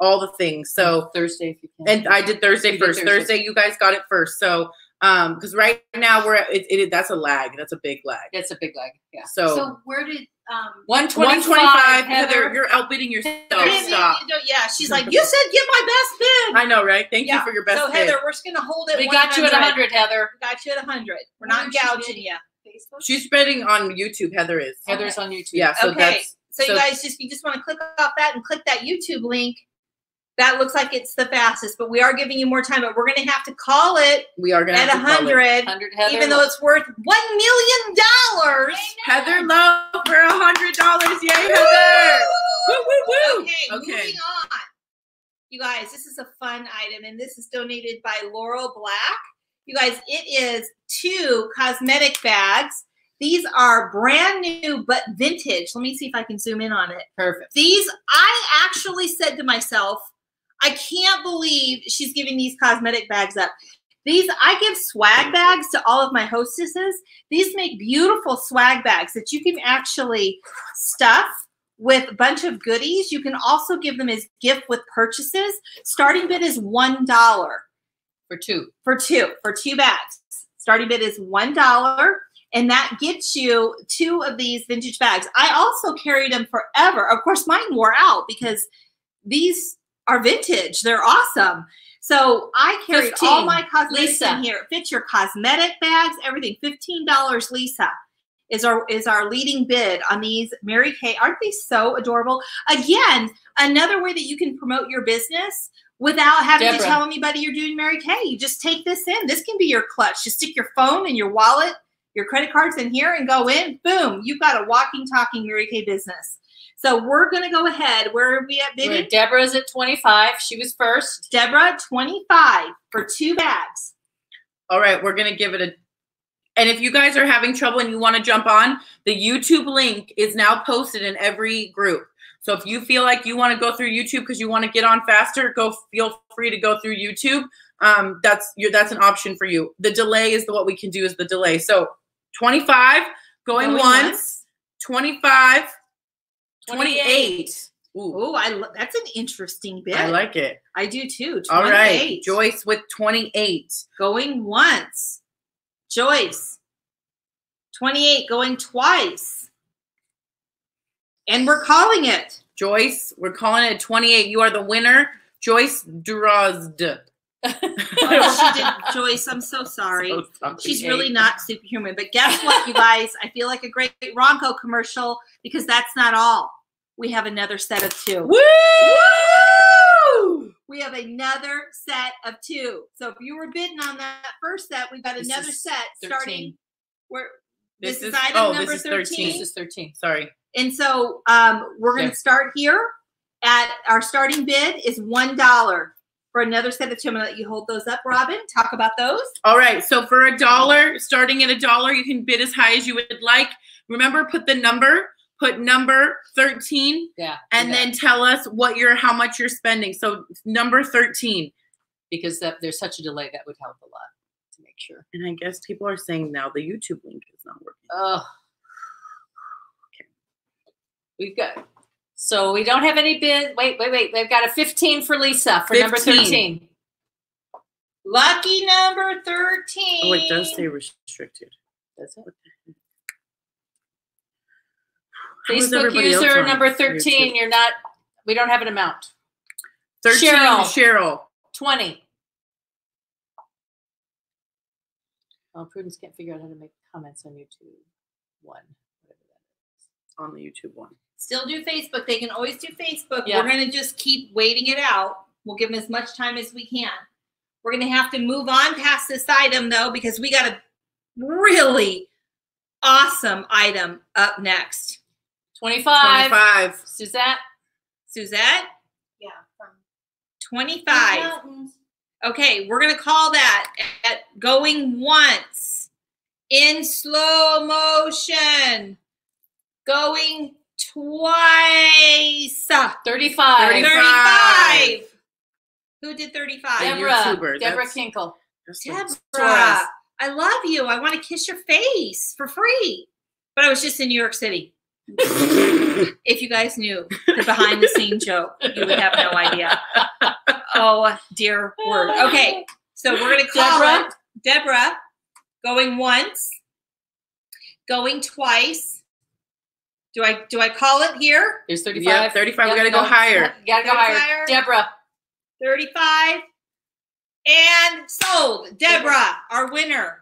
all the things. So Thursday, if you can. and I did Thursday You did first. Thursday. Thursday, you guys got it first. So um, because right now we're at, it, it. That's a lag. That's a big lag. That's a big lag. Yeah. So. So where did um 125, 125, Heather. Heather, you're outbidding yourself. You didn't- Stop. you don't- yeah, she's like, you said get my best bid. I know, right? Thank Yeah. you for your best so bid. Heather, we're just gonna hold it. We got you at 100. 100, Heather. We got you at 100. We're not is she gouging bidding? you. Facebook? She's bidding on YouTube. Heather is. Heather's on YouTube. Yeah. So okay. that's so, so- you guys just you just want to click off that and click that YouTube link. That looks like it's the fastest, but we are giving you more time. But we're gonna have to call it we are gonna at have to call it. 100, 100 even though it's worth one million dollars. Heather Lowe for a hundred dollars. Yay, Heather! Woo, woo, woo. Okay, Okay. moving on. You guys, this is a fun item, and this is donated by Laurel Black. You guys, it is two cosmetic bags. These are brand new but vintage. Let me see if I can zoom in on it. perfect. These, I actually said to myself, I can't believe she's giving these cosmetic bags up. These, I give swag bags to all of my hostesses. These make beautiful swag bags that you can actually stuff with a bunch of goodies. You can also give them as gift with purchases. Starting bid is $1 For two. for two, for two bags. Starting bid is $1 and that gets you two of these vintage bags. I also carried them forever. Of course, mine wore out because these are vintage. They're awesome. So I carried all my cosmetics Lisa. in here. It fits your cosmetic bags, everything. $15, Lisa. Is our is our leading bid on these Mary Kay. Aren't they so adorable? Again, another way that you can promote your business without having to tell anybody you're doing Mary Kay. You just take this in. This can be your clutch. Just stick your phone and your wallet, your credit cards in here and go in. Boom, you've got a walking, talking Mary Kay business. So we're gonna go ahead. Where are we at Wait, bidding? Deborah's at 25. She was first. Deborah, 25 for two bags. All right, we're gonna give it a. And if you guys are having trouble and you want to jump on, the YouTube link is now posted in every group. So if you feel like you want to go through YouTube because you want to get on faster, go feel free to go through YouTube. Um, that's your that's an option for you. The delay is the, what we can do is the delay. So 25 going, Going once, once. 25, 28. 28. Ooh, Oh, I lo- that's an interesting bid. I like it. I do too. 28. All right, Joyce with 28. going once. Joyce, 28 going twice. And we're calling it. Joyce, we're calling it 28. You are the winner, Joyce Durazd. She did, Joyce, I'm so sorry. So sorry. She's really not superhuman. But guess what, you guys? I feel like a great Ronco commercial because that's not all. We have another set of two. Woo! We have another set of two. So if you were bidding on that first set, we've got This another set 13. starting where This, This is, is item oh, number this is 13. 13. This is 13. Sorry. And so um, we're going to start here at our starting bid is one dollar for another set of two. I'm going to let you hold those up, Robyn. Talk about those. All right. So for a dollar, starting at a dollar, you can bid as high as you would like. Remember, put the number, put number 13 Yeah. and do that. then tell us what you're how much you're spending. So number 13. because that, there's such a delay, that would help a lot to make sure. And I guess people are saying now the YouTube link is not working. Oh. Okay. We've got, so we don't have any bid. Wait, wait, wait. We've got a 15 for Lisa for number 13. Lucky number 13. Oh, it does say restricted. That's it. Facebook user on number YouTube? 13. You're not, we don't have an amount. 13 Cheryl. Cheryl. 20. Oh, Prudence can't figure out how to make comments on YouTube. One. Whatever that on the YouTube one. Still do Facebook. They can always do Facebook. Yeah. We're going to just keep waiting it out. We'll give them as much time as we can. We're going to have to move on past this item, though, because we got a really awesome item up next. 25. 25. Suzette. Suzette, Yeah. From 25. Okay, we're going to call that at going once in slow motion, going twice. 35. 35. Who did 35? Deb- Deborah. Deborah Kinkle. That's Deborah, what- I love you. I want to kiss your face for free. But I was just in New York City. If you guys knew the behind the scene joke, you would have no idea. Oh, dear word. Okay, so we're going to call Deborah? it Deborah going once, going twice. Do I do I call it here? There's 35. Yep, 35. We gotta go no, higher. Gotta go 35. higher. Deborah. 35 and sold. Deborah, our winner.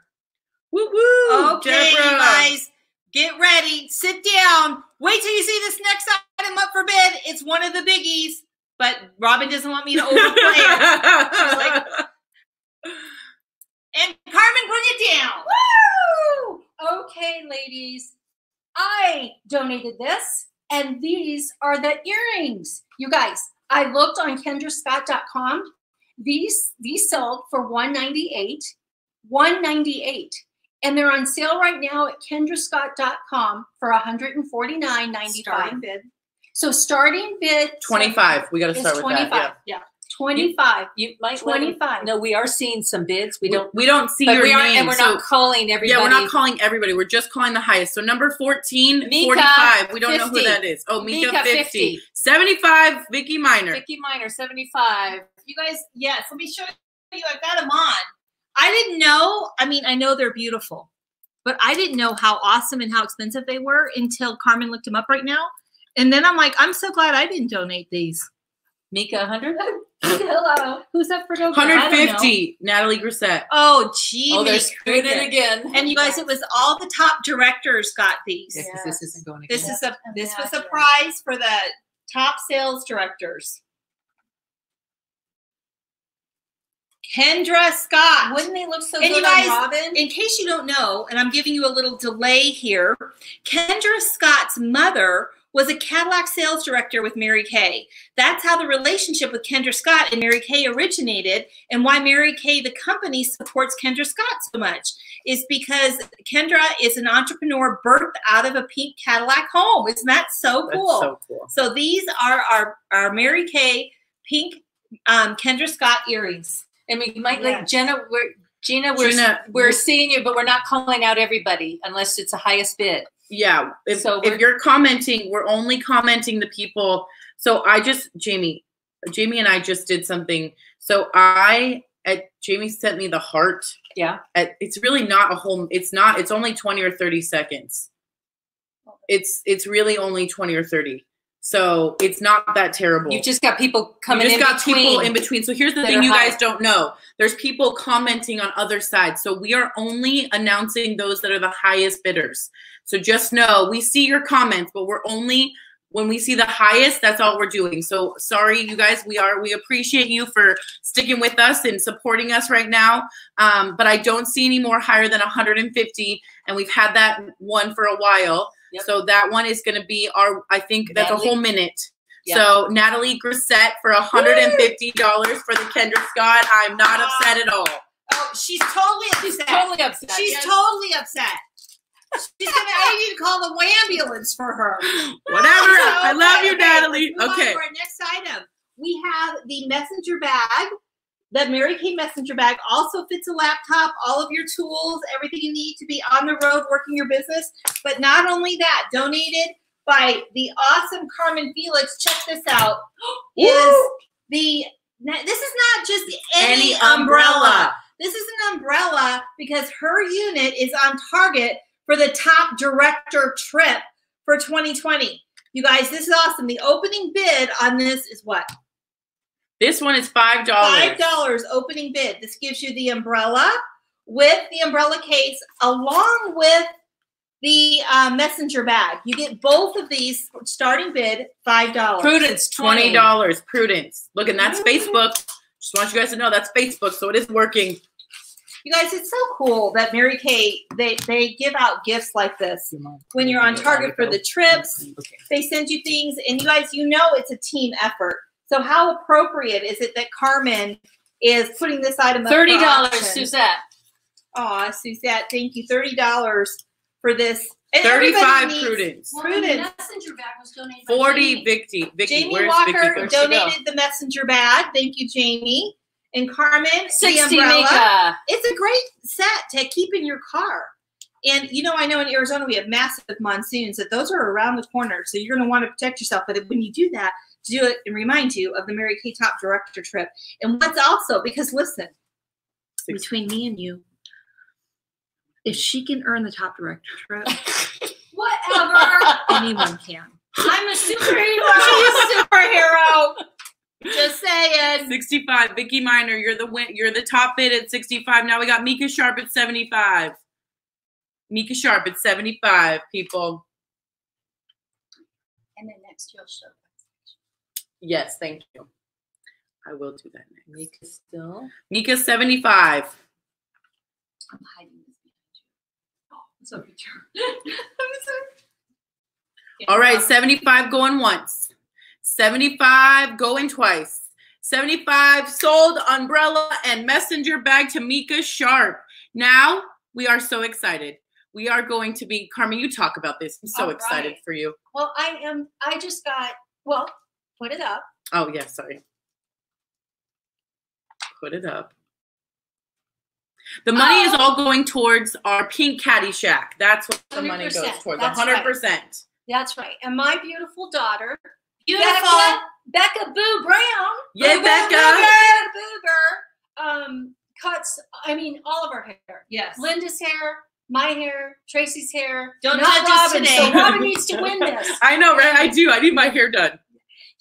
Woo woo. Okay, you Deborah. guys, get ready, sit down. Wait till you see this next item up for bid. It's one of the biggies, but Robyn doesn't want me to overplay it. like- And Carmen, bring it down. Woo! Okay, ladies. I donated this, and these are the earrings. You guys, I looked on kendrascott.com. These these sold for 198 198 and they're on sale right now at kendrascott.com for 149.95 Starting bid. so starting bid 25. We got to start with 25 that. yeah 25 You might let him- 25 No, we are seeing some bids. We We don't. don't. We don't see But your we are, name. and we're so- not calling everybody. yeah, we're not calling everybody. We're just calling the highest. So number 14, Mika, 45. We don't know who 50. that is. Oh, Mika, Mika, 50. 50. 75, Vicky Minor. Vicky Minor, 75. You guys, yes, let me show you. I've got them on. I didn't know. I mean, I know they're beautiful, but I didn't know how awesome and how expensive they were until Carmen looked them up right now. And then I'm like, I'm so glad I didn't donate these. Mika, 100. hello who's up for donation? I don't know. 150, Natalie Grissett. Oh, gee. Oh, they're screwing it again. And you guys, it was all the top directors got these. Yeah, 'cause this isn't going This is a this was a prize for the top sales directors. Kendra Scott. wouldn't they look so And good you guys- on Robyn in case you don't know, and I'm giving you a little delay here, Kendra Scott's mother was a Cadillac sales director with Mary Kay. That's how the relationship with Kendra Scott and Mary Kay originated, and why Mary Kay, the company, supports Kendra Scott so much is because Kendra is an entrepreneur birthed out of a pink Cadillac home. Isn't that so cool? so cool. So these are our, our Mary Kay pink um, Kendra Scott earrings. And we might like Jenna. We're Gina. We're Gina, we're seeing you, but we're not calling out everybody unless it's the highest bid. Yeah. If, So if you're commenting, we're only commenting the people. So I just, Jamie, Jamie and I just did something. So I, at Jamie sent me the heart. Yeah. At, it's really not a whole, it's not, it's only 20 or 30 seconds. It's, it's really only 20 or 30. So it's not that terrible. You've just got people coming you just in got between. people in between. So here's the that thing you high. guys don't know. There's people commenting on other sides. So we are only announcing those that are the highest bidders. So just know we see your comments, but we're only when we see the highest, that's all we're doing. So sorry, you guys. We are we appreciate you for sticking with us and supporting us right now. Um, but I don't see any more higher than 150, and we've had that one for a while. Yep. So that one is going to be our. I think that's Natalie? a whole minute. Yeah. So Natalie Grissett for $150 for the Kendra Scott. I'm not upset at all. Oh, she's totally upset. She's totally upset. She's Yes. totally upset. She's gonna. I need to call the ambulance for her. Whatever. I love you, Natalie. on Okay. our next item. We have the messenger bag. The Mary Kay messenger bag also fits a laptop, all of your tools, everything you need to be on the road working your business. But not only that, donated by the awesome Carmen Felix. Check this out. Is the this is not just any, Any umbrella. umbrella. This is an umbrella because her unit is on target for the top director trip for 2020. You guys, this is awesome. The opening bid on this is what? This one is five dollars. Five dollars opening bid. This gives you the umbrella with the umbrella case along with the uh, messenger bag. You get both of these starting bid five dollars. Prudence, Twenty 20. dollars. Prudence. Look, and that's Facebook. Just want you guys to know that's Facebook, so it is working. You guys, it's so cool that Mary Kay they they give out gifts like this when you're on target for the trips. They send you things, and you guys, you know it's a team effort. So how appropriate is it that Carmen is putting this item up for Thirty dollars, auction? Suzette. Aw, Suzette, thank you. Thirty dollars for this. And Thirty-five needs- Prudence. Well, the Prudence. messenger bag was donated by Forty Jamie. Vicky. Vicky. Jamie Where's Walker Vicky? Where'd she go? donated the messenger bag. Thank you, Jamie. And Carmen, the Sixty umbrella. Mika. It's a great set to keep in your car. And you know, I know in Arizona we have massive monsoons that those are around the corner. So you're going to want to protect yourself. But when you do that, to do it and remind you of the Mary Kay Top Director trip. And what's also, because listen, Six- between me and you, if she can earn the Top Director trip, Whatever. anyone can. I'm a superhero. She's a superhero. Just saying. Sixty-five. Vicky Miner, you're the win. You're the top bid at sixty-five. Now we got Mika Sharp at seventy-five. Mika Sharp at seventy-five. People. and then next you'll show. Yes, thank you. I will do that next. Mika still. Mika seventy-five. I'm hiding this behind you. Oh, it's over here. All right, 75 going once. 75 going twice. 75 sold umbrella and messenger bag to Mika Sharp. Now we are so excited. We are going to be Carmen, you talk about this. I'm so All excited right. for you. Well, I am. I just got. Well, put it up. Oh, yeah, sorry. Put it up. The money is Oh. all going towards our pink Cadi shack. That's what the money goes towards. That's 100%. That's right. And my beautiful daughter, Beautiful. Becca, Becca Boo Brown. Yeah, Boo, boo, Becca. Boo, boo, boo, um, cuts. I mean, all of our hair. Yes. Linda's hair, my hair, Tracy's hair. Don't not judge us Robyn. today. So Robyn needs to win this. I know, right? I do. I need my hair done.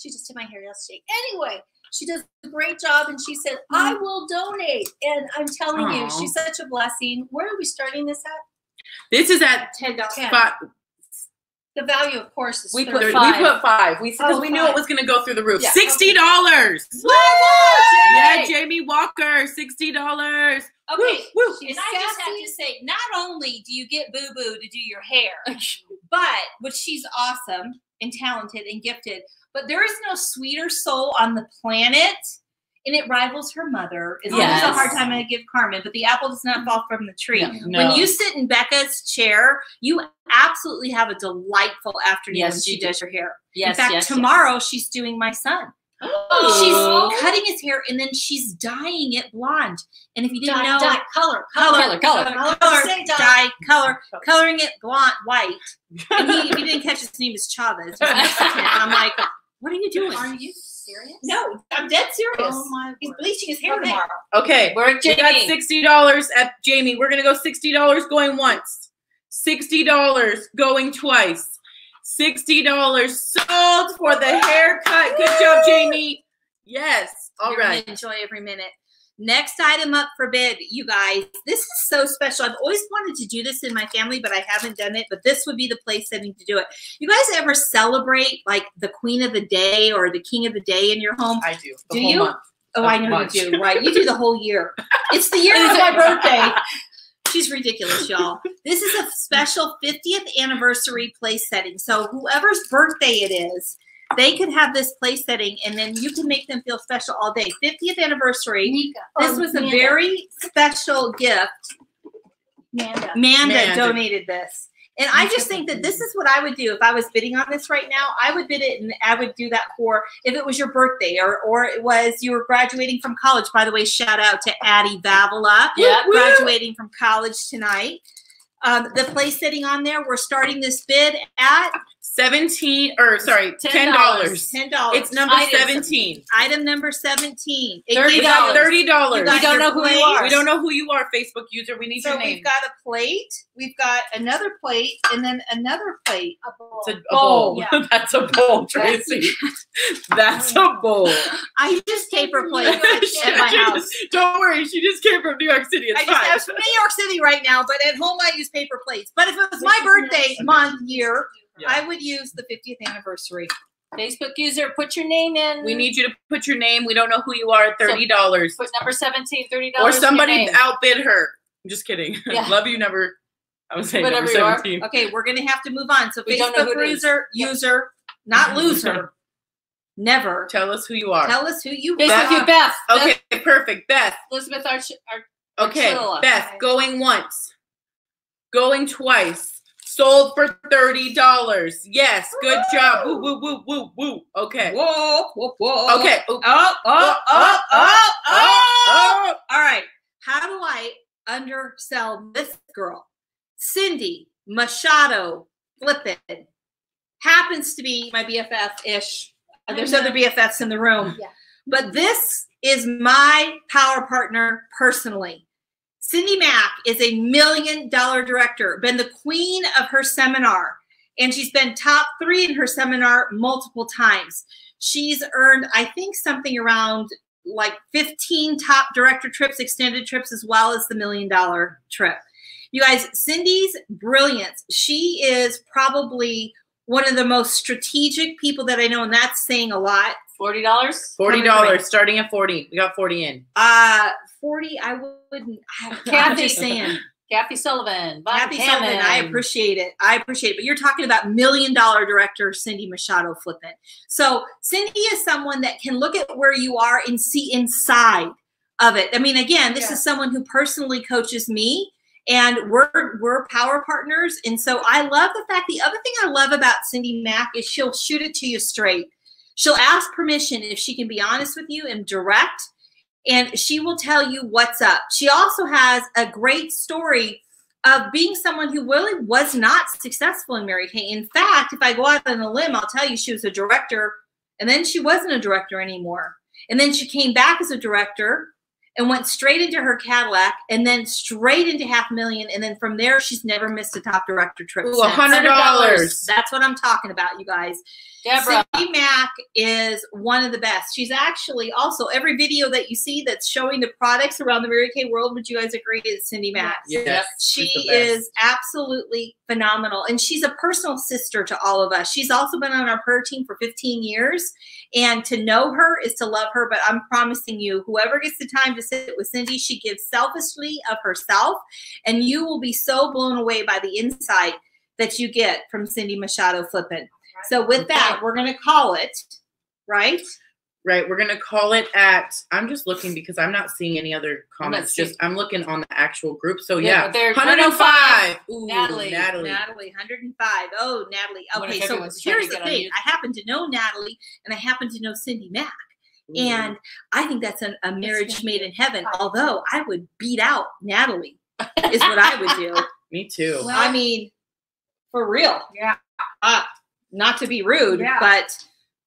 She just did my hair yesterday. Anyway, she does a great job, and she said, "I mm. will donate." And I'm telling you, she's such a blessing. Where are we starting this at? This is at Ten dollars. Ten. The value, of course, is We thirty. put We five. put five. We because Oh, we knew it was going to go through the roof. Yeah, Sixty dollars. Yeah, Jamie Walker, sixty dollars. Okay. Woo, woo. And I just have to say, not only do you get Boo Boo to do your hair, but which she's awesome and talented and gifted, but there is no sweeter soul on the planet, and it rivals her mother. Is always a hard time I give Carmen, but the apple does not mm. fall from the tree. No. When you sit in Becca's chair, you absolutely have a delightful afternoon Yes, when she do. does your hair. Yes, in fact, yes, yes. tomorrow she's doing my son. Oh. She's cutting his hair and then she's dyeing it blonde. And if you didn't Dye, know, dye, color, color, Color, color. color, color, dye. color, coloring it blonde, white. And he, if you didn't catch his name is Chavez. He's Mexican. And I'm like, what are you doing? Are you serious? No, I'm dead serious. Oh my He's word. bleaching his hair Okay. tomorrow. Okay, We're at we got sixty dollars at Jamie. We're gonna go sixty dollars going once. Sixty dollars going twice. Sixty dollars sold for the haircut. Good job, Jamie. Yes. All You're right. Enjoy every minute. Next item up for bid, you guys. This is so special. I've always wanted to do this in my family, but I haven't done it. But this would be the place setting to do it. You guys ever celebrate like the queen of the day or the king of the day in your home? I do. The Do whole you? month. Oh, I know you do. Right. You do the whole year. It's the year of my birthday. She's ridiculous, y'all. This is a special 50th anniversary place setting. So whoever's birthday it is, they could have this place setting and then you can make them feel special all day. 50th anniversary. Nika. This Oh, was a Amanda. very special gift. Amanda. Manda Manda. donated this. And I just think that this is what I would do if I was bidding on this right now. I would bid it and I would do that for if it was your birthday or or it was you were graduating from college. By the way, shout out to Addie Vavala, Yeah. graduating from college tonight. Um, the place sitting on there, we're starting this bid at 17 or sorry, $10. $10. It's number Items. 17. item number seventeen. $30. We $30. We don't know who you are. We don't know who you are, Facebook user. We need So your name. we've got a plate, we've got another plate, and then another plate. A bowl. It's a, a bowl. bowl. Yeah. That's a bowl, Tracy. That's a bowl. I use paper plates She at my house. just- Don't worry, she just came from New York City. It's I just fine. have New York City right now, but at home I use paper plates. But if it was my birthday month year, Yeah. I would use the 50th anniversary. Facebook user, put your name in. We need you to put your name. We don't know who you are. Thirty dollars, put number 17, $30. or somebody outbid her. I'm just kidding. Yeah. Love you, number. I was saying Whatever number you are. seventeen. Okay, we're gonna have to move on. So We Facebook who it is. user, user, not loser, never. Tell us who you are. Tell us who you Facebook are. you, Beth. okay, perfect. Beth. Elizabeth Arch. Ar- Okay, Archilla. Beth. Going once. Going twice. Sold for thirty dollars. Yes, good job. Woo woo woo woo woo. Okay. Whoa, whoa, whoa. Okay. Oop. Oh, oh, oh, oh, oh. oh. All right. How do I undersell this girl? Cindy Machado Flippin happens to be my BFF ish. Uh, there's other mm-hmm. BFFs in the room. Yeah. But this is my power partner personally. Cindy Mack is a million dollar director, been the queen of her seminar, and she's been top three in her seminar multiple times. She's earned, I think, something around like 15 top director trips, extended trips, as well as the million dollar trip. You guys, Cindy's brilliance. She is probably one of the most strategic people that I know, and that's saying a lot. $40. Forty dollars, starting at forty. We got forty in. Uh, 40, I wouldn't. I'm Kathy. just saying. Kathy Sullivan. Von Happy Sullivan, I appreciate it. I appreciate it. But you're talking about million dollar director Cindy Machado Flippin. So Cindy is someone that can look at where you are and see inside of it. I mean, again, this Yeah. is someone who personally coaches me and we're we're power partners. And so I love the fact the other thing I love about Cindy Mack is she'll shoot it to you straight. She'll ask permission if she can be honest with you and direct and she will tell you what's up. She also has a great story of being someone who really was not successful in Mary Kay. In fact, if I go out on a limb, I'll tell you she was a director and then she wasn't a director anymore. And then she came back as a director and went straight into her Cadillac and then straight into half million. And then from there, she's never missed a top director trip. Ooh, since. hundred dollars. That's what I'm talking about, you guys. Deborah. Cindy Mack is one of the best. She's actually also every video that you see that's showing the products around the Mary Kay world. Would you guys agree is Cindy Mack? Yes. Yep. She she's the best. is absolutely phenomenal. And she's a personal sister to all of us. She's also been on our prayer team for 15 years. And to know her is to love her. But I'm promising you, whoever gets the time to sit with Cindy, she gives selfishly of herself. And you will be so blown away by the insight that you get from Cindy Machado Flippin. So with that, we're going to call it, right? Right. We're gonna call it at. I'm just looking because I'm not seeing any other comments. seeing- Just I'm looking on the actual group. So Yeah, yeah, they're 105. Ooh, Natalie. Natalie. Natalie, 105. Oh, Natalie. I Okay, so everyone's trying here's the thing. I happen to know Natalie and I happen to know Cindy Mack. Ooh. And I think that's an, a marriage made in heaven. Although I would beat out Natalie, is what I would do. me too. Well- I mean, for real. Yeah. Uh, not to be rude, Yeah. but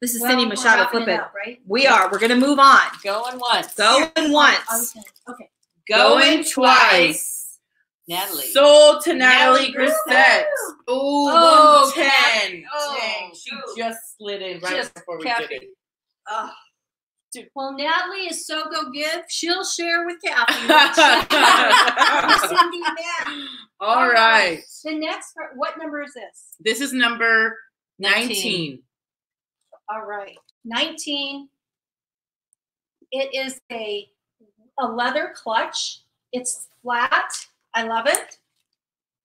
this is Well, Cindy Machado wrapping it up, right? We are. We're going to move on. Going once. Going I was once. gonna- Okay. Going twice. Natalie. Sold to Natalie, Natalie Grissett. Ooh, Oh, 110. oh, Dang, she oh. just slid in right Just before we Kathy. did it. Oh, Well, Natalie is so go give. She'll share with Kathy. Cindy Mack. All right. The next, part- what number is this? This is number 19. 19. All right, 19. It is a a leather clutch. It's flat. I love it.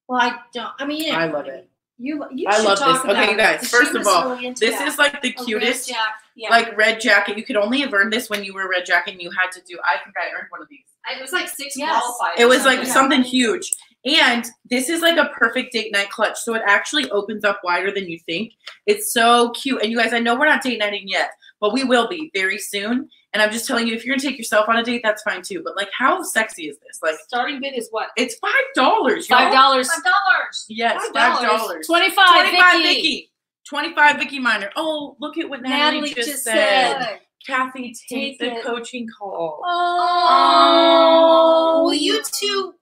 Well, I don't. I mean, I love it. You you I should love talk this. Okay, you guys, first of all, really This that. is like the A red cutest, jack- yeah. like red jacket. You could only have earned this when you were a red jacket and you had to do, I think I earned one of these. it was like six Yes. qualifiers. It was like Yeah. something huge. And this is like a perfect date night clutch. So it actually opens up wider than you think. It's so cute. And you guys, I know we're not date nighting yet, but we will be very soon. And I'm just telling you, if you're gonna take yourself on a date, that's fine too. But like, how sexy is this? Like, Starting bid is what? it's five dollars. Five dollars. Five dollars. Yes, $5. five dollars. Twenty-five. Twenty-five, Vicky. Vicky. Twenty-five, Vicky Miner. Oh, look at what Natalie, Natalie just, just said. said. Kathy, take, Take the it. coaching call. Oh, will you two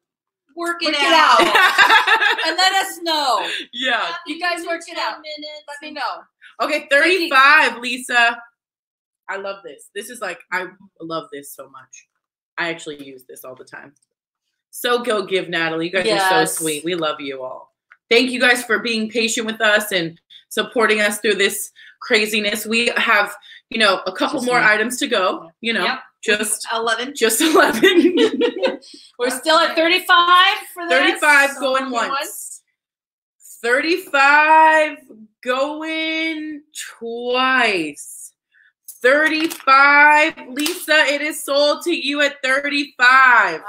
work it Work it out? out. and let us know. yeah. You guys work it out. Minutes. Let me know. Okay, 35, Lisa. I love this. This is like, I love this so much. I actually use this all the time. So go give, Natalie. You guys are so sweet. We love you all. Thank you guys for being patient with us and supporting us through this craziness. We have, you know, a couple Just more me. items to go, you know, Yep. Just Eleven. just 11. We're still at thirty-five for this. 35 So going going once. 35 going twice. 35. Lisa, it is sold to you at 35. Okay,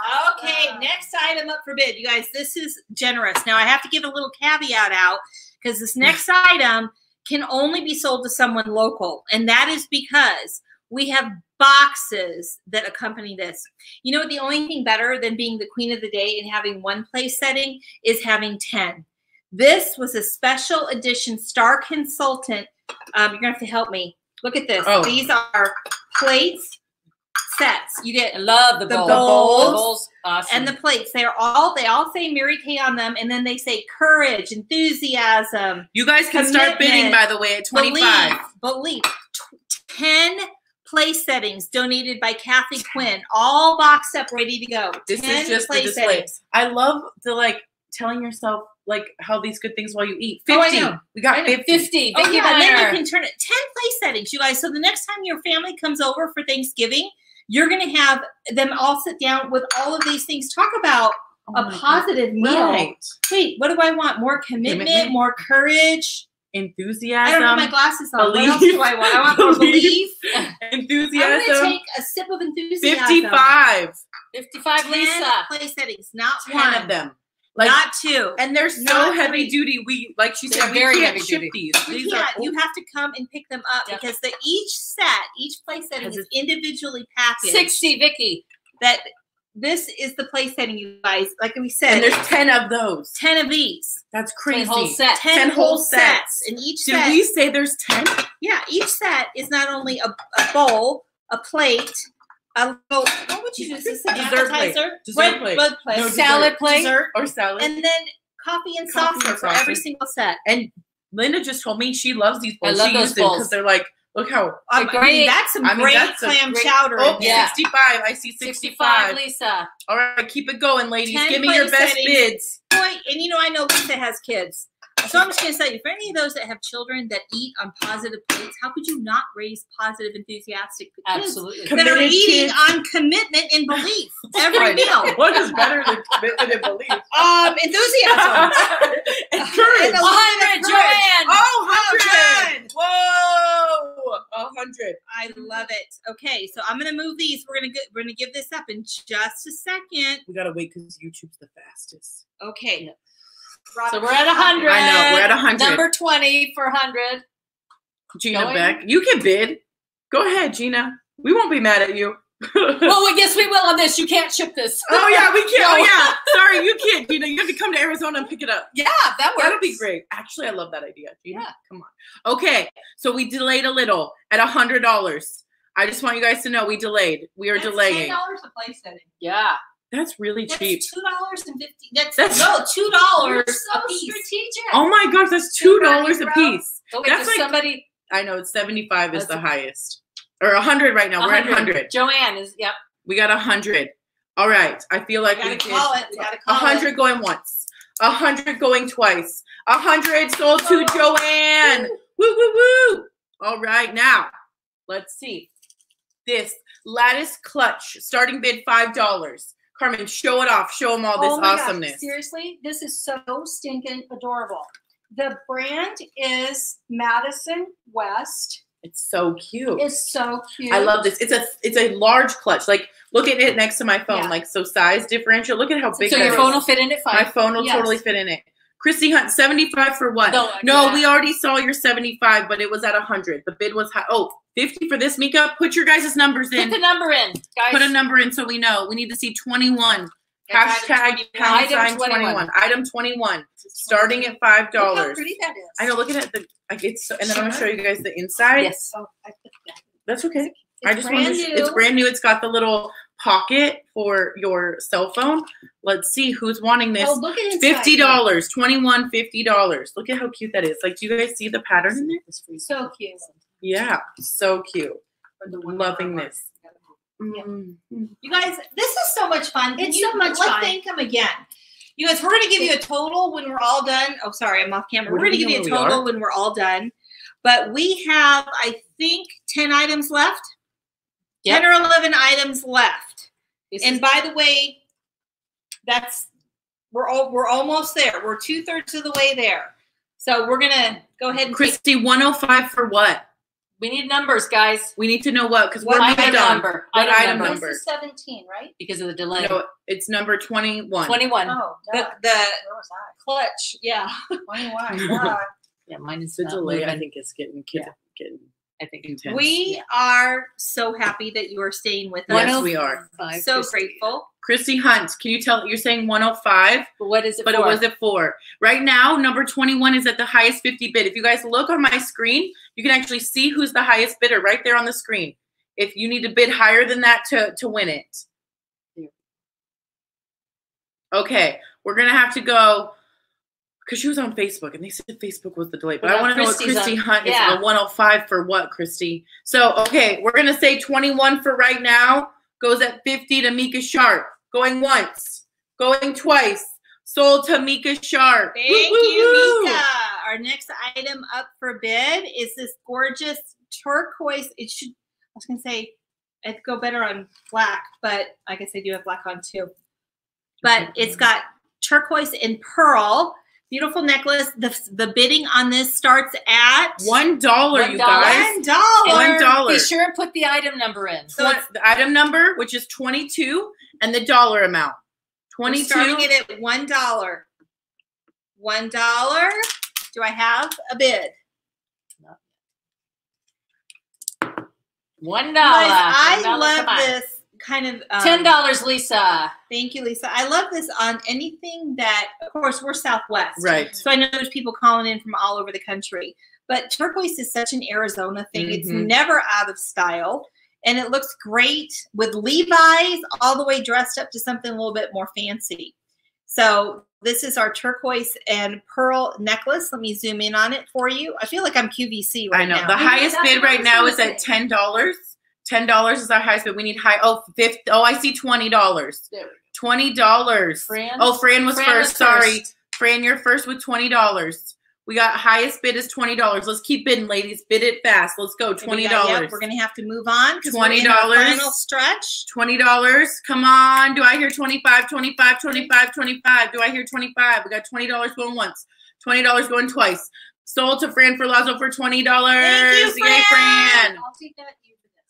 Wow. next item up for bid. You guys, this is generous. Now I have to give a little caveat out because this next item can only be sold to someone local. And that is because we have boxes that accompany this. You know what? The only thing better than being the queen of the day and having one place setting is having 10. This was a special edition Star Consultant. Um, you're going to have to help me. Look at this. Oh. These are plates sets. You get I love the, The bowl. bowls The bowls. Awesome. and the plates they're all they all say mary kay on them and then they say courage enthusiasm You guys can start bidding, by the way, at 25. belief belief Tw- 10 place settings donated by kathy quinn all boxed up ready to go This 10 is just the place display. settings. I love the like telling yourself like how these good things while you eat. 50. Oh, We got I know, 50. 50. Oh yeah, and then you can turn it 10 place settings, you guys. So the next time your family comes over for Thanksgiving, you're gonna have them all sit down with all of these things. Talk about Oh a my God. positive meal. Right. Wait, what do I want? More commitment, Commitment. more courage. I Enthusiasm. don't have my glasses on. What else do I want? I want more belief, belief. I'm gonna take a sip of enthusiasm. 55. 55 10 Lisa. place settings, not 10 one, of them. Like not two. and they're so Not heavy three. duty. We like she They're said, we very can't heavy ship duty. these. You These are can't. You have to come and pick them up Yep. because the each set, each place setting is individually packaged. 60 Vicky. That this is the place setting, you guys. Like we said, and there's 10 of those. ten of these, That's crazy. 10 crazy. whole set. 10, 10 whole sets. sets. and each Did set, we say there's 10? yeah, each set is not only a, a bowl, a plate, a little. What would you do? Is this an Dessert plate. Dessert plate. bread plate, No. Salad plate. dessert, Or salad? and then coffee and Coffee saucer and for every single set. And Linda just told me she loves these bowls. I love she those bowls. because they're like, look how. I mean, great- that's some I mean, great that's clam great- chowder. Oh. Yeah. 65. I see 65 65. Lisa. All right, keep it going, ladies. Give me your best bids. And you know, I know Lisa has kids. So I'm just going to say, for any of those that have children that eat on positive plates, how could you not raise positive, enthusiastic kids Absolutely. Come- that are Committed eating kids. on commitment and belief every Right. meal? What is better than commitment and belief? Um, enthusiasm. and courage. And a 100 Joanne. Oh, 100. Whoa. A 100. I love it. Okay, so I'm going to move these. We're going to we're going to give this up in just a second. We got to wait because YouTube's the fastest. Okay. So we're at 100. I know, we're at 100. Number 20 for 100. Gina Going? Beck. You can bid. Go ahead, Gina. We won't be mad at you. oh, Well, I guess we will on this. You can't ship this. Oh yeah, we can't. Oh, yeah. Sorry, you can't, Gina. You have to come to Arizona and pick it up. Yeah, that works. That'll be great. Actually, I love that idea. Gina. Yeah. Come on. Okay, so we delayed a little at a hundred dollars. I just want you guys to know we delayed. We are That's delaying. $10 a place setting. Yeah. That's really That's cheap. two dollars and fifty. That's, That's- no two dollars so a piece. strategic. Oh my gosh, that's two dollars a piece. Oh, wait, That's does like- somebody. I know it's seventy-five is the a- highest, or a hundred right now. We're at 100. hundred. Joanne is, yep. We got a hundred. All right. I feel like We we gotta did call it. We gotta a call hundred going once, a hundred going twice, a hundred sold to oh. Joanne. Woo woo woo! All right, now let's see this lattice clutch starting bid five dollars. Carmen, show it off. Show them all this oh awesomeness. seriously, this is so stinking adorable. The brand is Madison West. It's so cute. It's so cute. I love this. It's a it's a large clutch. Like Look at it next to my phone. Yeah. Like so size differential. Look at how big So your is. phone will fit in at My phone will Yes. totally fit in it. Christy Hunt, 75 for what? No, No, we already saw your 75, but it was at 100. The bid was high. Oh, 50 for this, Mika. Put your guys' numbers in. Put the number in, guys. Put a number in so we know. We need to see 21. That's Hashtag item pound Item sign 21. 21. Item 21. Starting at $5. Look how pretty that is. I know, look at it. The, like it's so, and then I'm going to show you guys the inside. Yes. Oh, I. That's okay. I It's just want to. brand It's brand new. It's got the little pocket for your cell phone. Let's see who's wanting this. Oh, look at inside. Fifty dollars, twenty-one fifty dollars. Look at how cute that is. Like, do you guys see the pattern in there? So cute. Yeah, so cute. Loving this. Yeah. Mm. You guys, this is so much fun. It's you- so much let's fun. thank them again. You guys, we're gonna give you a total when we're all done. Oh, sorry, I'm off camera. What We're gonna give you a know where we total when we're all done. But we have, I think, ten items left. Yep. Ten or eleven items left. This And is- by the way, that's we're all we're almost there. We're two thirds of the way there. So we're gonna go ahead and take Christy, one hundred five for what? we need numbers, guys. We need to know what because we're What moving Item on. number. What item number. number? This is 17, right? Because of the delay. No, it's number twenty-one. Twenty-one. Oh, the, duh. the Where was I? clutch. Yeah. 21. duh. Yeah, mine is The not delay, I moving. think, is getting Yeah. getting I think intense. We are so happy that you are staying with us. Yes, we are. Five, So Christy. grateful. Christy Hunt, can you tell? You're saying one hundred five. But what is it but for? it was at four. Right now, number 21 is at the highest 50 bid. If you guys look on my screen, you can actually see who's the highest bidder right there on the screen. If you need to bid higher than that to, to win it. Okay, we're gonna have to go because she was on Facebook and they said Facebook was the delay. But Well, I want to know what Christy on- Hunt yeah. is on 105 for what, Christy? So okay, we're gonna say 21 for right now. Goes at 50 to Mika Sharp. Going once, going twice. Sold to Mika Sharp. Thank Woo, woo, you. Mika. Our next item up for bid is this gorgeous turquoise. It should, I was going to say, it'd go better on black, but I guess I do have black on too. But it's got turquoise and pearl. Beautiful necklace. The, the bidding on this starts at One dollar, you guys. one dollar. One dollar. Be sure and put the item number in. So Twen- the item number, which is 22, and the dollar amount. We're 22. starting it at one dollar. One dollar. Do I have a bid? One dollar. I One dollar, love this kind of um, Ten dollars, Lisa. Thank you, Lisa. I love this on anything that, of course, we're Southwest. Right. So I know there's people calling in from all over the country. But turquoise is such an Arizona thing. It's Mhm. never out of style. And it looks great with Levi's all the way dressed up to something a little bit more fancy. So this is our turquoise and pearl necklace. Let me zoom in on it for you. I feel like I'm QVC right I know. now. The highest bid right now is at say. Ten dollars. Is our highest bid. We need high. Oh, fifth. Oh, I see twenty dollars. There we go. Twenty dollars. Fran? Oh, Fran was Fran first. was Sorry, first. Fran, you're first with twenty dollars. We got highest bid is twenty dollars. Let's keep bidding, ladies. Bid it fast. Let's go. Twenty dollars. Yep, we're gonna have to move on because we're in our $20. final stretch. Twenty dollars. Come on. Do I hear 25, 25, 25, 25? Do I hear 25? We got twenty dollars going once. Twenty dollars going twice. Sold to Fran for Ferlazzo for twenty dollars. Thank you, Yay, Fran. Fran. I'll take that.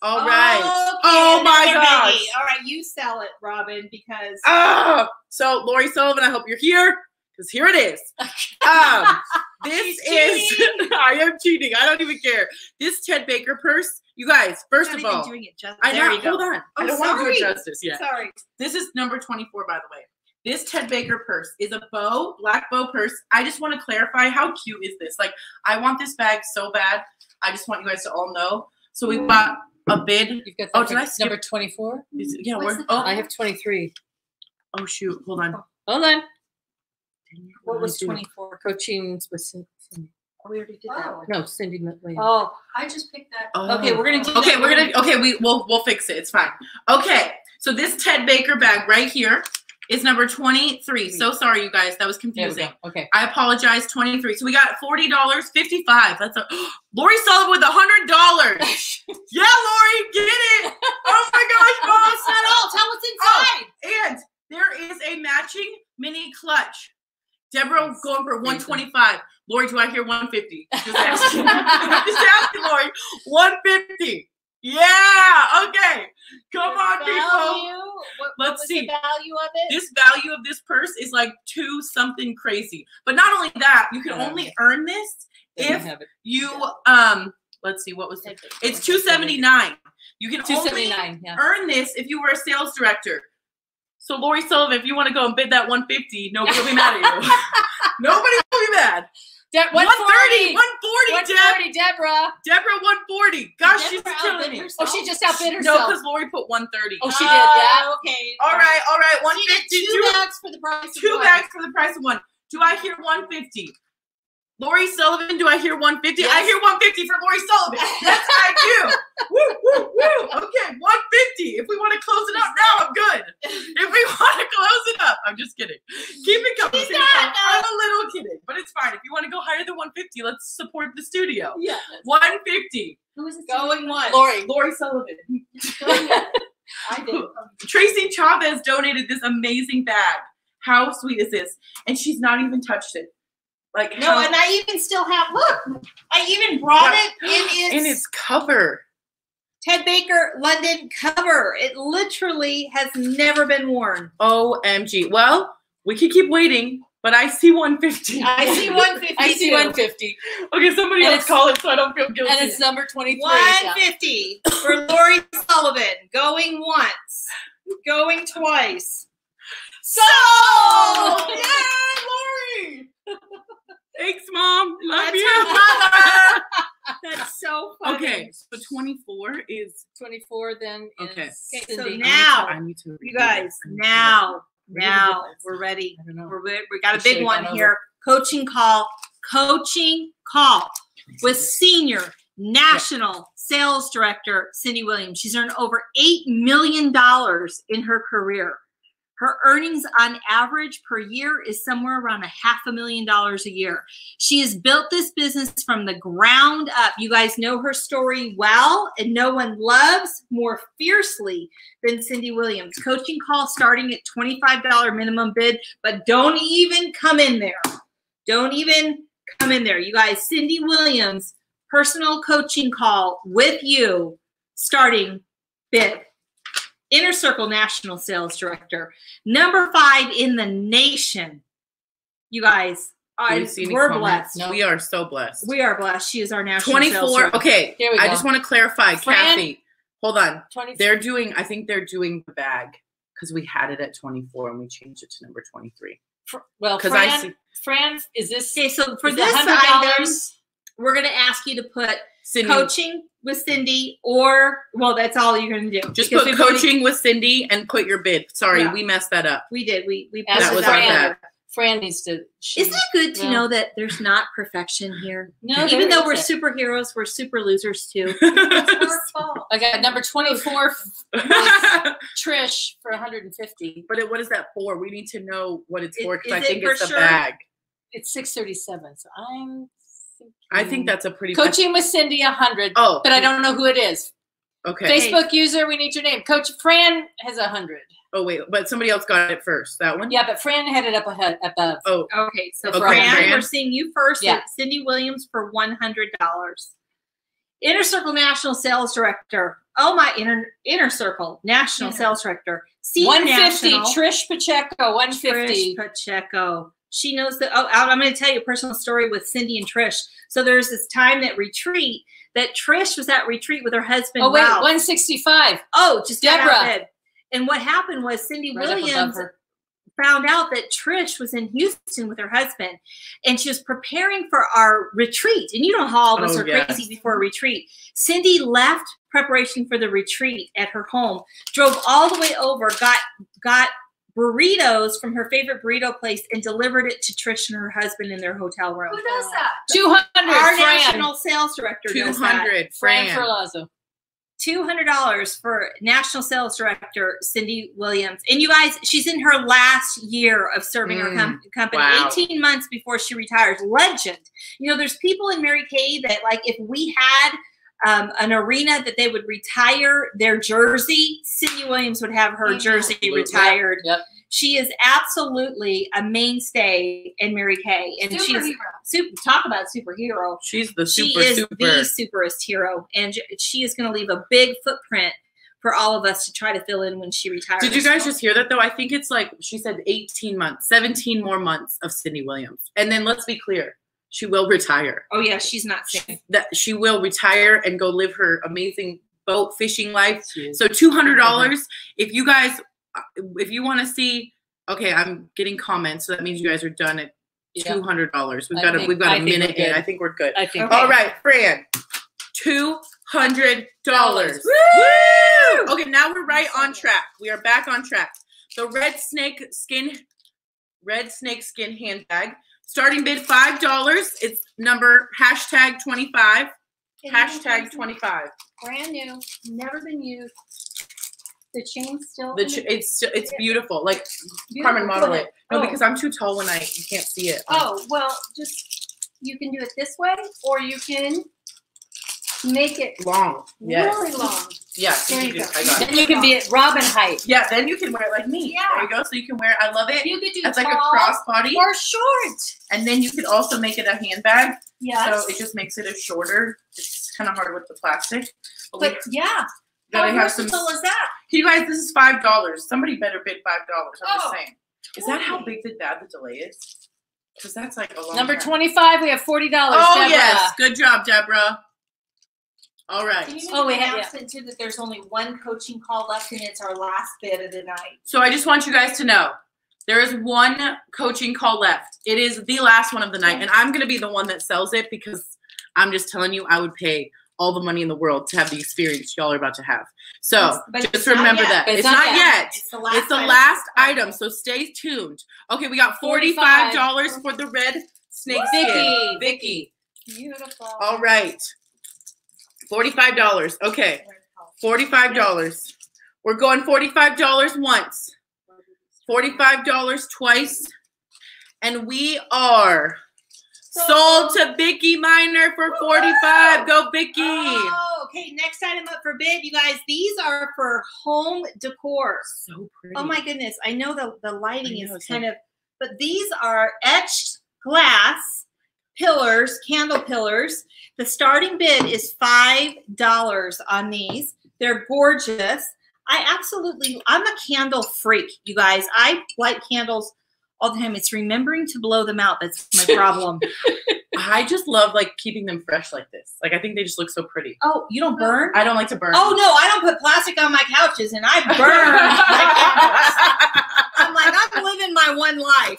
You for this. All right. Okay, Oh my gosh. biggie. All right, you sell it, Robyn, because Oh, so Lori Sullivan, I hope you're here because here it is. Um, this is. I am cheating. I don't even care. This Ted Baker purse, you guys. First of all, doing it just. I know. Hold on. I Oh, don't want to do it justice yet. Sorry. This is number 24, by the way. This Ted Baker purse is a bow, black bow purse. I just want to clarify how cute is this? Like, I want this bag so bad. I just want you guys to all know. So we got a bid. You've got Oh, that did I skip- number twenty-four. Is- Yeah, What's we're. the Oh, I have twenty-three. oh, shoot. Hold on. Oh, hold on. What was 24? Coaching with Cin- Cindy. Oh, we already did that Oh. one. No, Cindy McLean. Oh, I just picked that. Oh. okay. We're gonna do. Okay, that. we're gonna okay, we we'll we'll fix it. It's fine. Okay, so this Ted Baker bag right here is number 23. So sorry, you guys, that was confusing. Okay. I apologize, 23. So we got $40, 55. That's a Lori Sullivan with a hundred dollars. yeah, Lori, get it. Oh my gosh, Mama said Oh, tell what's inside. And there is a matching mini clutch. Deborah going for 125. Lori, do I hear 150? Just asking. Just asking, Lori. 150. Yeah. Okay. Come on, people. What let's was see. the value of it? This value of this purse is like two something crazy. But not only that, you can Um, only earn this Didn't if you um let's see what was it? It's 279. You can Two only. Yeah. earn this if you were a sales director. So Lori Sullivan, if you want to go and bid that 150, nobody will be mad at you. nobody will be mad. De- 130, 140. 140, Deb. Deborah. Deborah 140. Gosh, she's Deborah killing me. herself. Oh, she just outbid herself. No, because Lori put 130. Oh, she did that. Oh, Okay. All right. All right. 150. two Two, bags for the price of two one. bags for the price of one. Do I hear 150? Lori Sullivan, do I hear 150? I hear 150 for Lori Sullivan. Yes, I do. woo, woo, woo. Okay, 150. If we want to close it up now, I'm good. If we want to close it up, I'm just kidding. Keep it coming. She's keep it not, coming. I'm a little kidding, but it's fine. If you want to go higher than 150, let's support the studio. Yeah. 150. Who is it? Going once. Lori. Lori Sullivan. I did. Tracy Chavez donated this amazing bag. How sweet is this? And she's not even touched it. Like No, how- and I even still have. Look, I even brought Yeah. it in in its its cover. Ted Baker London cover. It literally has never been worn. OMG. Well, we could keep waiting, but I see 150. I see 150. I see 150. Okay, somebody And else it's- call it so I don't feel guilty. And it's number 23. yeah. 150 for Lori Sullivan. Going once, going twice. So, Yay, Lori! Thanks, Mom. Love That's you. her mother. That's so funny. okay, so 24 is 24 then is Okay. Okay, so now- I need to. You guys, now, now we're ready. I don't know. We're, re- we got a big one here. Coaching call, coaching call with senior national sales director Cindy Williams. She's earned over $8 million in her career. Her earnings on average per year is somewhere around a half a million dollars a year. She has built this business from the ground up. You guys know her story well, and no one loves more fiercely than Cindy Williams. Coaching call starting at $25 minimum bid, but don't even come in there. Don't even come in there. You guys, Cindy Williams, personal coaching call with you starting bid. Inner Circle National Sales Director, number five in the nation. You guys, I, you see any we're comments? blessed. We are so blessed. We are blessed. She is our national sales 24. director. Okay, Here we go. I just want to clarify, Fran- Kathy. Hold on. 24. They're doing, I think they're doing the bag because we had it at 24 and we changed it to number 23. Fr- well, Because I Fran, see Fran, is this Okay, so for this the item, $100? we're going to ask you to put Cindy. coaching with Cindy, or well, that's all you're going to do. Just put we've already- coaching with Cindy and put your bid. Sorry, Yeah. we messed that up. We did. We we That was it our bad. Fran needs to. she- Isn't it good to Yeah. know that there's not perfection here? No, Even though we're isn't. superheroes, we're super losers too. It's her fault. I got number 24, Trish for 150. but it, what is that for? We need to know what it's Is- for because I is it think for it's a sure? bag. It's 637. So I'm. I think that's a pretty coaching with Cindy 100, Oh, but I don't know who it is. Okay. Facebook user, we need your name. Coach Fran has 100. Oh wait, but somebody else got it first. That one. Yeah, but Fran had it up ahead above. Oh, Okay, so Okay, Fran, Fran. we're seeing you first. Yeah. Cindy Williams for one hundred dollars. Inner Circle National Sales Director. Oh my inner Inner Circle National Inner. Sales Director. Senior 150. National, Trish Pacheco, 150. Trish Pacheco. She knows that. Oh, I'm going to tell you a personal story with Cindy and Trish. So there's this time that retreat that Trish was at retreat with her husband. Oh, wait, Ralph. 165. Oh, just got Deborah. bed. And what happened was Cindy Right Williams found out that Trish was in Houston with her husband and she was preparing for our retreat. And you know how all of us Oh, are yes. crazy before a retreat. Cindy left preparation for the retreat at her home, drove all the way over, got got burritos from her favorite burrito place and delivered it to Trish and her husband in their hotel room. Who does that? 200. Our Fran. national sales director two does that. Fran Fran. Ferlazzo. two hundred dollars for national sales director Cindy Williams. And you guys, she's in her last year of serving her mm, com- company, wow. eighteen months before she retires. Legend. You know, there's people in Mary Kay that like if we had um, an arena that they would retire their jersey, Cindy Williams would have her jersey Absolutely. retired. Yep. She is absolutely a mainstay in Mary Kay, and she's super, talk about superhero She's the she is super. the superest hero and she is going to leave a big footprint for all of us to try to fill in when she retires. Did you guys just hear that though? I think it's like she said 18 months, 17 more months of Cindy Williams. And then let's be clear, she will retire. Oh yeah, she's not sick. That she will retire and go live her amazing boat fishing life. So two hundred uh-huh. dollars. If you guys, uh, if you want to see, okay, I'm getting comments, so that means you guys are done at two hundred dollars. We've I got a we've got I a minute in. I think we're good. I think. Okay. All right, Fran, two hundred dollars. Woo! Okay, now we're right on track. We are back on track. The red snake skin, red snake skin handbag. Starting bid five dollars. It's number hashtag twenty five. It Hashtag twenty five. Brand new, never been used. The chain's still. The in ch- it's it's beautiful. Like Beautiful. Carmen, model it. No, Oh. because I'm too tall when I you can't see it. Oh, well, just, you can do it this way, or you can make it long. Yes. really long. Yeah. There you can- go. I got it. Then you can be at Robyn height. Yeah. Then you can wear it like me. Yeah. There you go. So you can wear. I love it. You could do It's like a tall crossbody, or short. and then you could also make it a handbag. Yes. So it just makes it a shorter. It's kind of hard with the plastic. But, But yeah, gotta how have some. versatile is that? You guys, this is five dollars. Somebody better bid five dollars. I'm Oh. just saying. Is that how big the bad the delay is? Because that's like a long. Number time. twenty-five, we have forty dollars. Oh yes, good job, Deborah. All right. Can you make Oh, an we have- yeah. too that there's only one coaching call left and it's our last bid of the night. So I just want you guys to know there is one coaching call left. It is the last one of the night, and I'm gonna be the one that sells it because I'm just telling you I would pay all the money in the world to have the experience y'all are about to have. So But just remember yet. that it's, it's not, not yet. yet. It's the last. It's the item. last item, so stay tuned. Okay, we got forty-five dollars for the red snake skin. Vicky. Vicky. Beautiful. All right, forty-five dollars. Okay, forty-five dollars. We're going forty-five dollars once. Forty-five dollars twice, and we are sold to Vicky Miner for forty-five. Go Vicky! Oh, okay. Next item up for bid, you guys. These are for home decor. So pretty. Oh my goodness. I know the, the lighting know, is it's kind of, but these are etched glass pillars, candle pillars. The starting bid is $5 on these. They're gorgeous. I absolutely, I'm a candle freak, you guys. I light candles all the time. It's remembering to blow them out that's my problem. I just love like keeping them fresh like this. Like I think they just look so pretty. oh, you don't burn? I don't like to burn. Oh no, I don't put plastic on my couches and I burn. my candles. I'm like, I'm living my one life.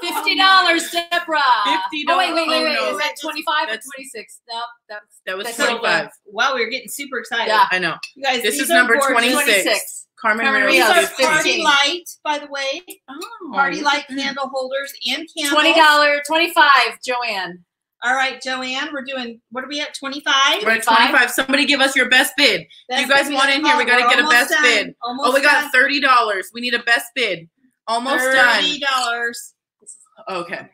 Fifty dollars, Deborah. $50. Oh wait, wait, wait, Oh, wait. no. Is that twenty-five or twenty-six? No, that's that was That's twenty five. Wow, we were getting super excited. Yeah. I know. You guys, This is number 26. twenty-six. Carmen, Carmen Rios These Rios are is is PartyLite, by the way. Oh, PartyLite at that. candle holders and candles. Twenty dollar, twenty-five, Joanne. All right, Joanne, we're doing. What are we at? Twenty-five. We're at 25. 25. Somebody give us your best bid. you guys want in here, we gotta get a best bid. Almost Oh, we got $30. We need a best bid. Almost thirty done. dollars. Okay.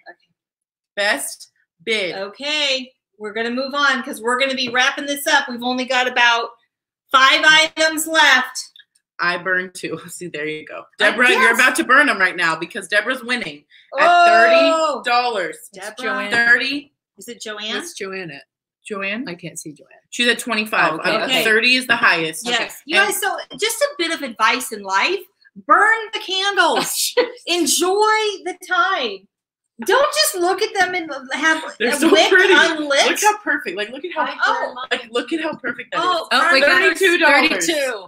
Best bid. Okay, we're gonna move on because we're gonna be wrapping this up. We've only got about five items left. I burned two. See, there you go. I Deborah, you're about to burn them right now because Deborah's winning at Oh, $30. Deborah. Joanne. 30 Is it Joanne? It's Joanna. at? Joanne? I can't see Joanne. She's at 25. Oh, okay. Okay. 30 is the highest. Yes. You And- guys, so just a bit of advice in life. Burn the candles. Oh, Enjoy the time. Don't just look at them and have They're a so wick pretty. unlit. Look how perfect. Like, look at how. Oh. Like, look at how perfect that oh, is. Oh, Oh, we got $32. Thirty-two.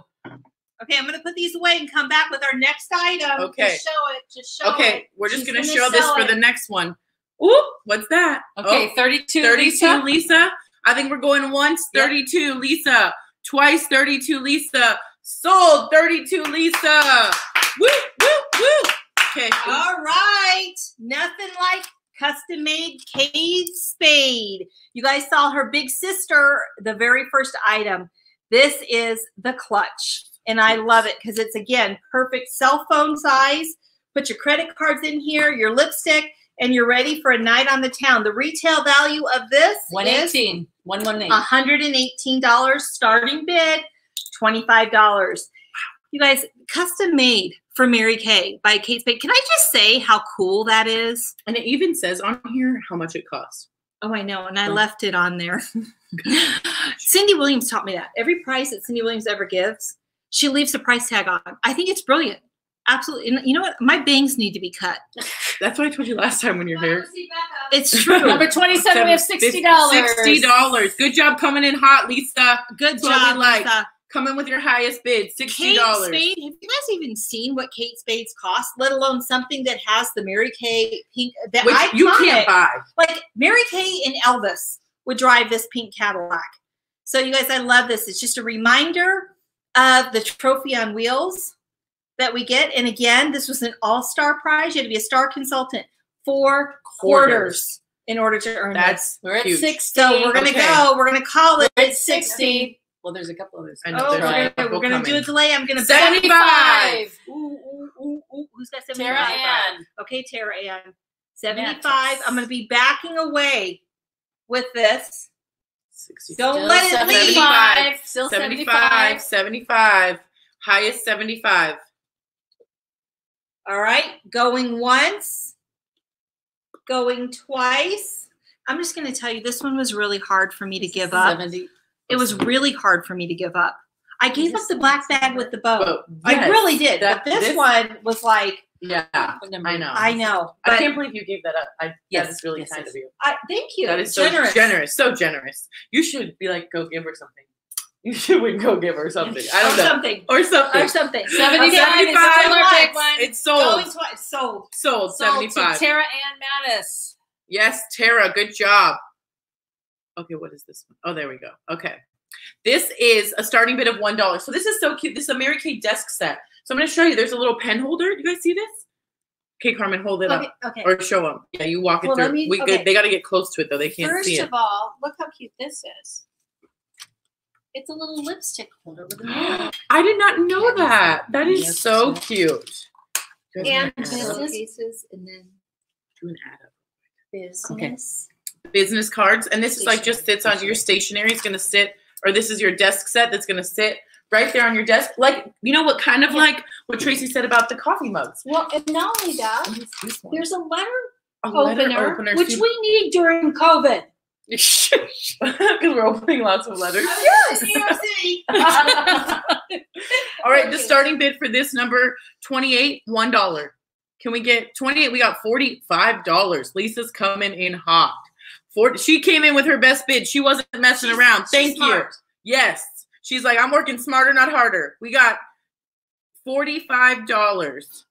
okay. I'm going to put these away and come back with our next item. Okay. Just show it. Just show Okay, it. we're just She's gonna, gonna show this sell for the next one. Ooh, what's that? Okay, Oh, thirty-two. 32 Lisa. Lisa. I think we're going once, Yep. 32 Lisa. Twice, 32 Lisa. Sold, 32 Lisa. Woo, woo, woo. Okay. All right. Nothing like custom made Kate Spade. You guys saw her big sister, the very first item. This is the clutch. And I love it because it's again perfect cell phone size. Put your credit cards in here, your lipstick, and you're ready for a night on the town. The retail value of this One is eighteen. One one eight. $118 starting bid, $25. You guys, custom made for Mary Kay by Kate Spade. Can I just say how cool that is? And it even says on here how much it costs. Oh, I know, and I left it on there. Cindy Williams taught me that. Every price that Cindy Williams ever gives, she leaves a price tag on. I think it's brilliant. Absolutely. You know what? My bangs need to be cut. That's what I told you last time when your here. It's true. Number 27, we have $60. Sixty dollars. Good job coming in hot, Lisa. Good That's what job, like. Lisa. Come in with your highest bid. $60. Kate. Spade. Have you guys even seen what Kate Spades cost? Let alone something that has the Mary Kay pink that Which you can't buy. Like Mary Kay and Elvis would drive this pink Cadillac. So you guys, I love this. It's just a reminder of the trophy on wheels that we get. And again, this was an all-star prize. You had to be a star consultant. Four quarters, Quarters. in order to earn this. That's We're at huge. 60. So we're gonna Okay. go. We're gonna call it at 60. 60. Well, there's a couple others. I know, Oh, there's we're a gonna, we're gonna do a delay. I'm gonna Seventy- 75. Ooh, ooh, ooh, ooh. Who's got 75? Tara Ann. Okay, Tara Ann. 75. Next. I'm going to be backing away with this. 60. Don't Still let it leave. 75. Still 75, 75. 75. Highest 75. All right, going once, going twice. I'm just going to tell you, this one was really hard for me to give up. 70. It was really hard for me to give up. I gave up the black bag with the bow. But I really did. that- but this, this- one was like, Yeah, I know. I know. I can't believe you gave that up. I, Yes, that is really yes, kind yes. of you. I, thank you. That is so generous. so generous. You should be like, go give her something. You should win, go give her something. I don't or know. something. Or something. Or something. 75 75 still our one. It's sold. twice. Sold. Sold. Sold 75. to Tara Ann Mattis. Yes, Tara, good job. Okay, what is this one? Oh, there we go. Okay. This is a starting bid of $1. So this is so cute. This is a Mary Kay desk set. So I'm going to show you. There's a little pen holder. You guys see this? Okay, Carmen, hold it Okay. up. Okay. Or show them. Yeah, you walk it Well, through. me- we okay. good. They got to get close to it, though. They can't First see it. First of all, look how cute this is. It's a little lipstick holder with a mirror. I did not know that. That is so yes. cute. You And wanna add up? business cases and then Do an add up. business. Okay. business cards and this is like just sits on your stationery it's going to sit or this is your desk set that's going to sit right there on your desk like you know what kind of like what tracy said about the coffee mugs Well, and not only that, What is this one? there's a letter a letter opener, opener which we need during COVID. because we're opening lots of letters yes, New York City. all right the starting bid for this number 28 one dollar can we get 28 we got 45 dollars lisa's coming in hot 40, she came in with her best bid she wasn't messing She's- around thank you. Yes. She's like, I'm working smarter, not harder. We got $45.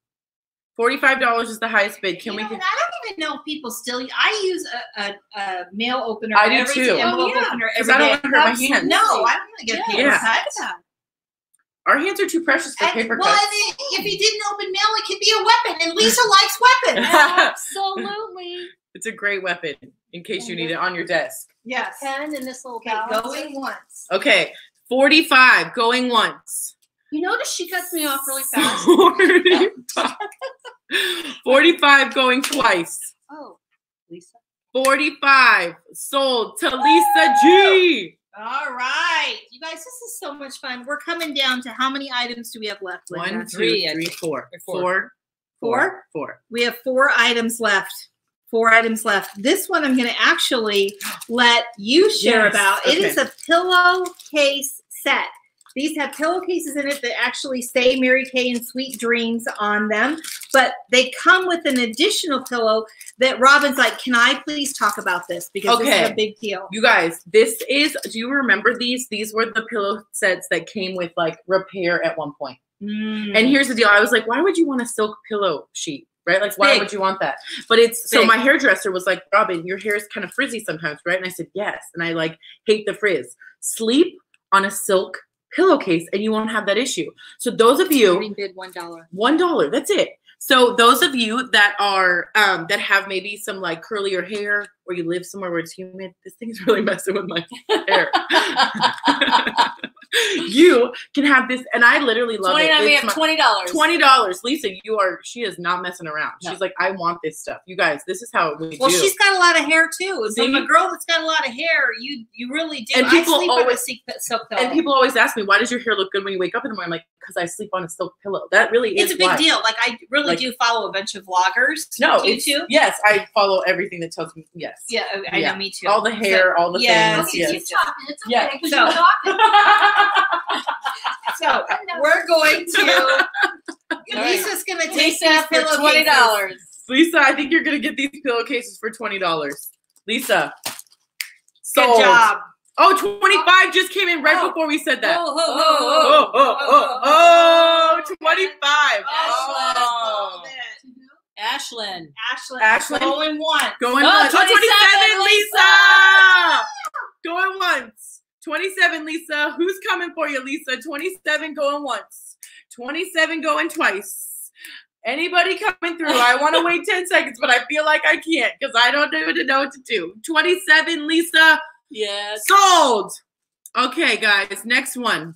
$45 is the highest bid. Can you we know, get? I don't even know if people still. I use a, a, a mail opener. I do every too. Envelope Oh, yeah. opener 'Cause every I don't day. wanna hurt my hands. No, I don't want to get Yeah. paper Yeah. cut. our hands are too precious for And- paper well, cuts? and if he didn't open mail, it could be a weapon, and Lisa likes weapons. Absolutely. It's a great weapon in case you need it on your desk. yes. Pen and this little Okay, going once. Okay. 45 going once. You notice she cuts me off really fast. 45. 45 going twice. Oh, Lisa. 45 sold to Lisa G. All right, you guys, this is so much fun. We're coming down to how many items do we have left? Linda? One, two, Three, I three, think. four. Four. Four. Four? Four. We have four items left. Four items left. This one I'm going to actually let you share Yes, about. It okay. is a pillowcase set. These have pillowcases in it that actually say Mary Kay and Sweet Dreams on them, but they come with an additional pillow that Robyn's like, "Can I please talk about this because this is Okay. a big deal." You guys, this is, do you remember these? These were the pillow sets that came with like repair at one point. Mm. And here's the deal I was like, why would you want a silk pillow sheet? Right? Like, why big. would you want that? But it's so my hairdresser was like, Robyn, your hair is kind of frizzy sometimes, right? And I said, yes. And I like hate the frizz. Sleep on a silk pillowcase and you won't have that issue. So, those of you, bid one dollar. one dollar that's it so those of you that are um that have maybe some like curlier hair or you live somewhere where it's humid this thing is really messing with my hair you can have this, and I literally love Twenty it. We have twenty dollars. Twenty dollars, Lisa. You are. She is not messing around. No. She's like, I want this stuff. You guys, this is how we Well, do. she's got a lot of hair too. So See? a girl that's got a lot of hair, you you really do. And I people sleep on a always- silk, silk pillow. and people always ask me, why does your hair look good when you wake up in the morning? I'm like, because I sleep on a silk pillow. That really it's is a big why. deal. Like I really Like- do follow a bunch of vloggers. No, do you too? yes, I follow everything that tells me yes. Yeah, I Yeah. know. Me too. All the hair, all the yes, things. Okay, Yes. keep talking. It's okay Yeah. So- you're talking. So we're going to. Lisa's going to take Lisa these for twenty dollars. Lisa, I think you're gonna get these pillowcases for twenty dollars. Lisa. Good job. Oh, 25 just came in right Oh. before we said that. Oh, oh, Oh, oh, oh, oh, 25. Oh. Ashlyn. Ashlyn, Ashlyn. going one. Going Oh, once. Oh, 27, 27, Lisa. Going once. 27, Lisa. Who's coming for you, Lisa? 27 going once. 27 going twice. Anybody coming through? I want to wait 10 seconds, but I feel like I can't because I don't know know what to do. 27, Lisa. Yes. Sold. Okay, guys, next one.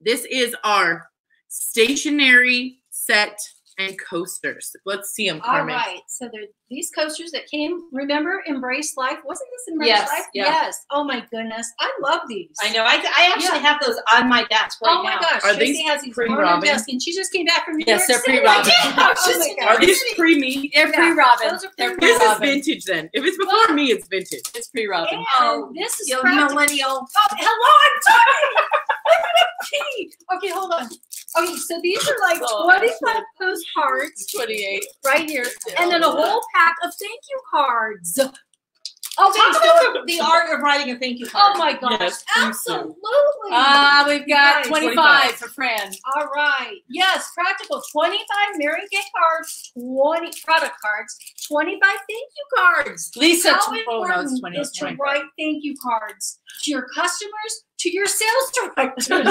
This is our stationary set and coasters. Let's see them, All Carmen. right. So they're these coasters that came. Remember, Embrace Life. Wasn't this Embrace Yes, Life? yeah. Yes. Oh my goodness, I love these. I know. I, I actually have those on my desk right now. oh my now. gosh, Are Tracy these has these pre-Robyn? Desk, and she just came back from New Yes, York they're City. pre-Robyn. oh She's my like, gosh. Are these pre me? They're pre Robyn. those are They're pre- This is vintage then. If it's before me, it's vintage. It's pre Robyn. Oh, this is You millennial. Oh, hello, I'm talking. Look at the key. Okay, hold on. Okay, so these are like Oh, 25 postcards Twenty eight. right here, and then a whole pack of thank you cards. Okay, Talk so about the, the art of writing a thank you card. oh my gosh, Yes, absolutely. Ah, we've got Guys, twenty 25. for Fran. All right. Yes, practical. 25 Mary Kay cards, 20 product cards, 25 thank you cards. Lisa. How tw- oh, no, it's important 20, is it's to write thank you cards to your customers, to your sales directors. I'm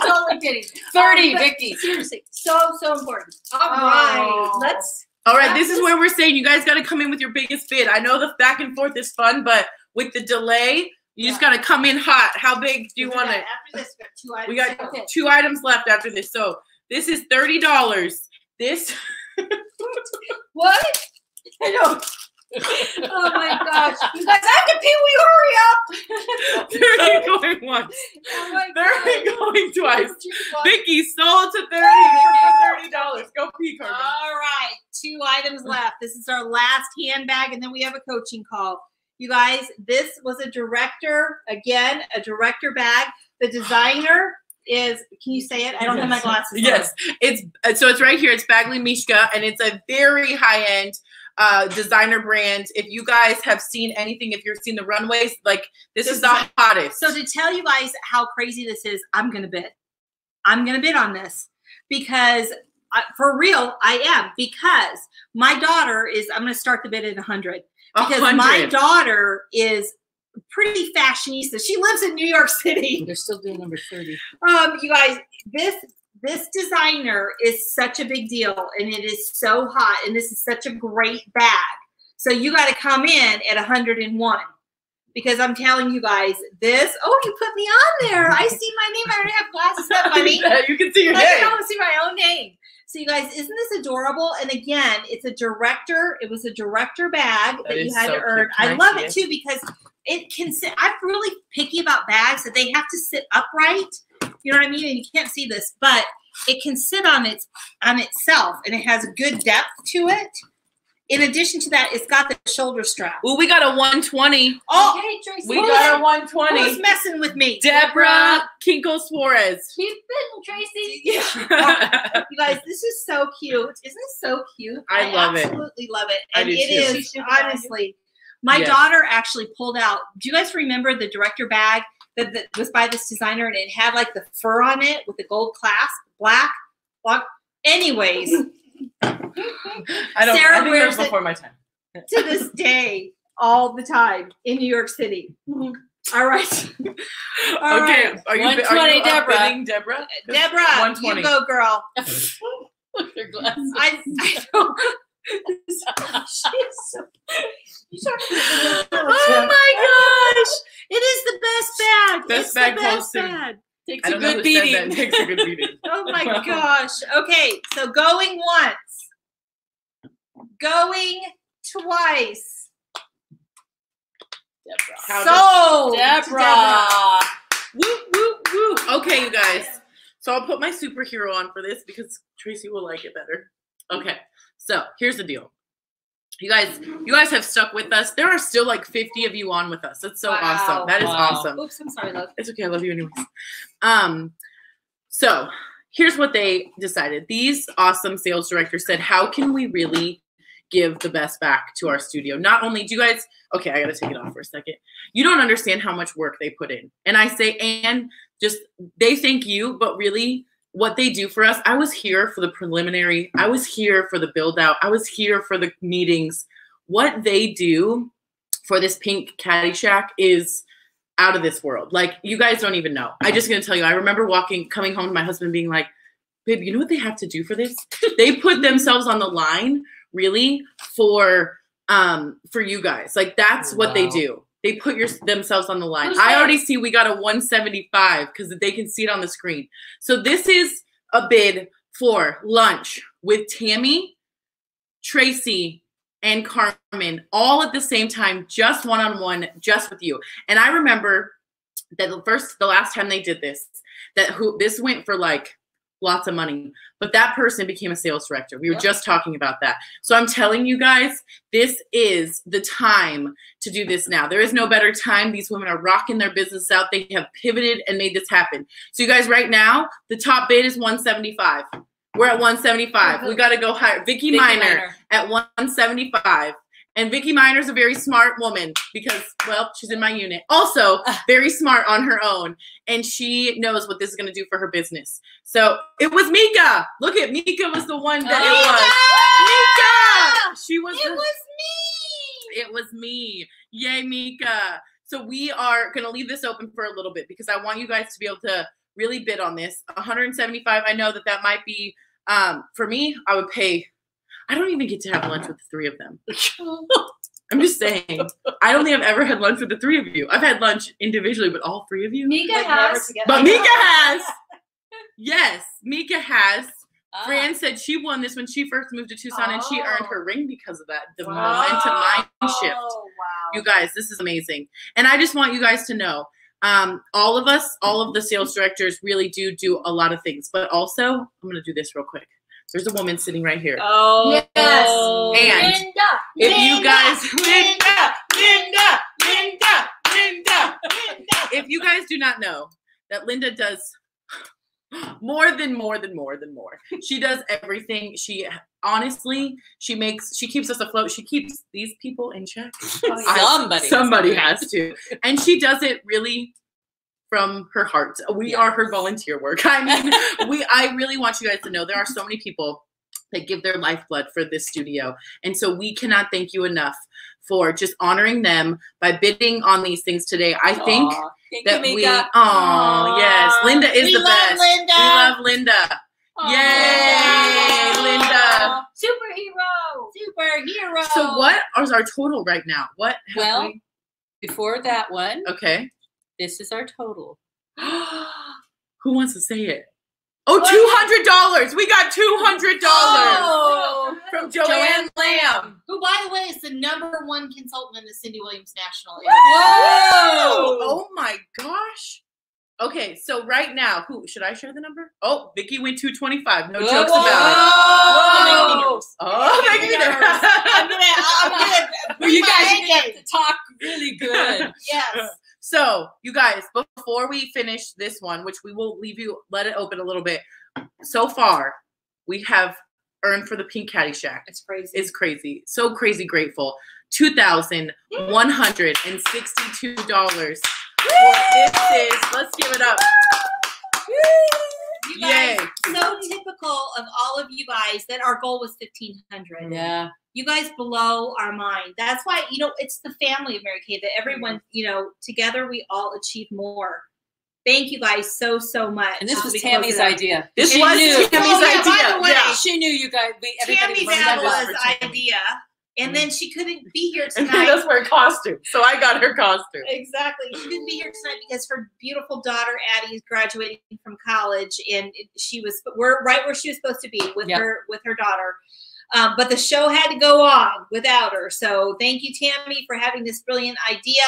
totally kidding. Thirty, Um, Vicky. Seriously, so so important. All right, Oh. let's. All right, this is where we're saying you guys got to come in with your biggest bid. I know the back and forth is fun, but with the delay, you just got to come in hot. How big do you want it? After this, we got two items. We got Okay. two items left after this. So this is thirty dollars. This What? I know. Oh my gosh, you guys have to pee. We hurry up. thirty going once, Oh my thirty God. going twice. Vicky sold to thirty for thirty dollars. Go pee, Carmen. All right, two items left. This is our last handbag, and then we have a coaching call. You guys, this was a director, again, a director bag. The designer is, can you say it? I don't have my glasses. on. Yes, it's uh, so it's right here. It's Badgley Mischka, and it's a very high end uh designer brand. If you guys have seen anything, if you've seen the runways, like this, This is the is- hottest. So to tell you guys how crazy this is, I'm gonna bid. I'm gonna bid on this because I, for real, I am because my daughter is. I'm gonna start the bid at 100 A because my daughter is pretty fashionista. She lives in New York City. They're still doing number thirty. Um, you guys, this this designer is such a big deal, and it is so hot, and this is such a great bag. So you got to come in at 101 because I'm telling you guys, this. Oh, you put me on there. I see my name. I don't have glasses. That funny. you can see your name. I don't see my own name. So you guys, isn't this adorable? And again, it's a director. It was a director bag that, That you had so to earn. cute. I love it too because it can sit. I'm really picky about bags that they have to sit upright. You know what I mean? And you can't see this, but it can sit on its on itself, and it has good depth to it. In addition to that, it's got the shoulder strap. Ooh, we got a 120. Oh, Okay, Tracy. We got a 120. who's 120. messing with me? Deborah Kinkle Suarez. Keep bidding, Tracy. Yeah. You guys, this is so cute. Isn't it so cute? I love it. Absolutely love it. I And do it too. is honestly. My Yes. daughter actually pulled out. Do you guys remember the director bag that, that was by this designer and it had like the fur on it with the gold clasp, black, black. Anyways, I don't. Sarah I think wears it- before my time. to this day, all the time in New York City. Mm-hmm. All right. All okay, right. are you, are 120, you Deborah. upbidding Deborah? 'Cause Deborah, 120. you go, girl. Look at their glasses. I, I don't. She's so. You talking Oh my gosh! It is the best bag. Best it's bag the best posted. bag. Takes I a don't good beating. Takes a good beating. Oh my gosh. Okay, so going once, going twice. Deborah. How Sold. to Deborah. Woo, woo, woo. Okay, you guys. So I'll put my superhero on for this because Tracy will like it better. Okay. So here's the deal. You guys, you guys have stuck with us. There are still like 50 of you on with us. That's so Wow. awesome. That is Wow. awesome. Oops, I'm sorry, love. It's okay. I love you anyways. Um, so here's what they decided. These awesome sales directors said, how can we really give the best back to our studio? Not only do you guys, okay, I gotta take it off for a second. You don't understand how much work they put in. And I say, and just they thank you, but really what they do for us, I was here for the preliminary, I was here for the build out, I was here for the meetings. What they do for this pink Cadi Shack is out of this world. Like you guys don't even know. I just gonna tell you. I remember walking, coming home to my husband, being like, "Babe, you know what they have to do for this? they put themselves on the line, really, for um for you guys. Like that's what they do. They put your themselves on the line. Who's I that? already see we got a 175 because they can see it on the screen. So this is a bid for lunch with Tammy, Tracy, and Carmen all at the same time, just one on one, just with you. And I remember that the first, the last time they did this, that who this went for like lots of money, but that person became a sales director. We were Yep. just talking about that. So I'm telling you guys, this is the time to do this now. There is no better time. These women are rocking their business out. They have pivoted and made this happen. So you guys, right now, the top bid is 175. We're at 175. We uh-huh. got to go higher. Vicky, Vicky Miner, Minor. at 175. And Vicky Miner's a very smart woman because, well, she's in my unit. Also, very smart on her own. And she knows what this is going to do for her business. So it was Mika. Look at Mika was the one that it was. Mika! She was It the- was me. it was me. Yay, Mika. So we are going to leave this open for a little bit because I want you guys to be able to really bid on this. 175. I know that that might be um for me, I would pay I don't even get to have lunch with the three of them. I'm just saying. I don't think I've ever had lunch with the three of you. I've had lunch individually, but all three of you? Mika Like, has. But Mika has. Yes, Mika has. Ah. Fran said she won this when she first moved to Tucson and she earned Oh. her ring because of that. The Wow. momentum mind shift. Oh, wow. You guys, this is amazing. And I just want you guys to know um, all of us, all of the sales directors really do do a lot of things. But also, I'm going to do this real quick. There's a woman sitting right here. Oh, Yes. And Linda. if you guys, Linda, Linda, Linda, Linda, Linda. If you guys do not know that Linda does more than more than more than more. She does everything. She honestly, she makes, she keeps us afloat. She keeps these people in check. Somebody. Somebody has to. And she does it really from her heart. We are her volunteer work. I mean, we I really want you guys to know there are so many people that give their lifeblood for this studio. And so we cannot thank you enough for just honoring them by bidding on these things today. I think Thank that we oh yes, Linda is we the love best. Linda. We love Linda. Yay, Linda. Superhero. Superhero. So what is our total right now? What Well, we- Before that one, okay. This is our total. Who wants to say it? Oh, two $200. We got $200 Oh. from Joanne, Joanne Lamb. Who, by the way, is the number one consultant in the Cindy Williams National. Whoa! Oh my gosh. Okay, so right now, who should I share the number? Oh, Vicky went 225. No Whoa. jokes about it. Whoa. Oh, Making make me me nervous. nervous. I'm gonna, I'm gonna. Well, you bring guys my are gonna A have to talk really good. Yes. So, you guys, before we finish this one, which we will leave you, let it open a little bit. So far, we have earned for the Pink Cadi Shack. It's crazy. It's crazy. So crazy grateful. Two thousand one hundred and sixty-two dollars. This is. Let's give it up. You guys, Yay. so typical of all of you guys that our goal was fifteen hundred. Yeah. You guys blow our mind. That's why you know it's the family of Mary Kay that everyone mm-hmm. you know together we all achieve more. Thank you guys so so much. And this was Tammy's idea. This She was knew. Tammy's Oh, yeah, by idea. the way, yeah. She knew you guys. We, everybody was gonna this for Tammy. idea, and then she couldn't be here And tonight. that's her costume. So I got her costume. Exactly. She couldn't be here tonight because her beautiful daughter Addie is graduating from college, and she was we're right where she was supposed to be with Yep. her with her daughter. Um, but the show had to go on without her. So thank you, Tammy, for having this brilliant idea.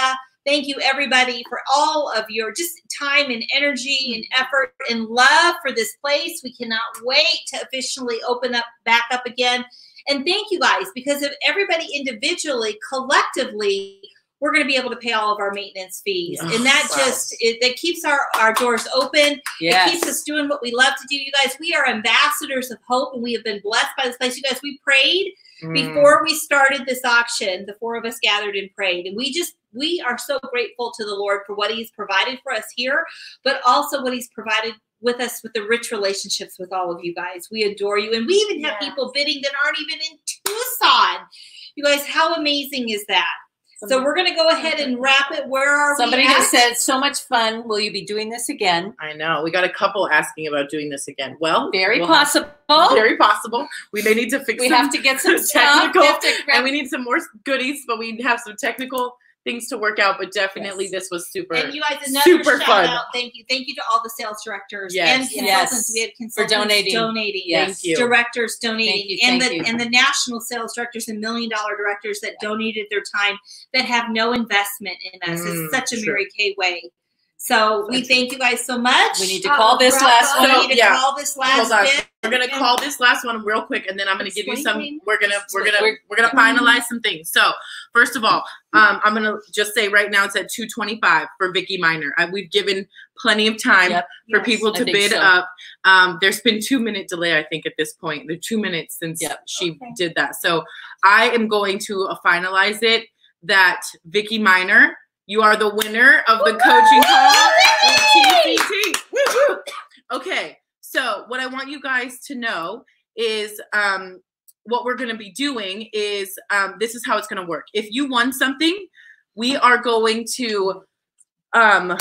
Thank you, everybody, for all of your just time and energy and effort and love for this place. We cannot wait to officially open up back up again. And thank you guys because if everybody individually, collectively, we're going to be able to pay all of our maintenance fees, Yeah. and that Wow. just it, that keeps our our doors open. Yes. It keeps us doing what we love to do. You guys, we are ambassadors of hope, and we have been blessed by this place. You guys, we prayed Mm. before we started this auction. The four of us gathered and prayed, and we just we are so grateful to the Lord for what He's provided for us here, but also what He's provided with us with the rich relationships with all of you guys. We adore you, and we even have Yes. people bidding that aren't even in Tucson. You guys, how amazing is that? So we're going to go ahead and wrap it. Where are Somebody we at? has said, "So much fun. Will you be doing this again?" I know. We got a couple asking about doing this again. Well, Very we'll have- possible. very possible. We may need to fix we some have to get some stuff. technical, We to grab- and we need some more goodies, but we have some technical things to work out. But definitely, Yes. this was super. And you guys, another super shout fun. out. Thank you. Thank you to all the sales directors Yes. and Yes. consultants. We had consultants donating. donating. Yes. Thank you. Directors donating you, and the you. and the national sales directors and million dollar directors that donated their time that have no investment in us. Mm, it's such a true. Mary Kay way. So we thank you guys so much. we need to Uh, call this last up. We one. need to yeah. call this Hold last on. bit. We're gonna call this last one real quick, and then I'm gonna give you some. We're gonna we're gonna We're- we're gonna finalize some things. So first of all, um, I'm gonna just say right now it's at 225 for Vicky Minor. I, we've given plenty of time Yep. for Yes. people to bid so. up. Um, there's been two minute delay, I think, at this point. There's two minutes since Yep. she Okay. did that. So I am going to uh, finalize it that Vicky Minor, you are the winner of the coaching call with TCT. Woo, woo. Okay, so what I want you guys to know is um, what we're going to be doing is um, this is how it's going to work. If you won something, we are going to um,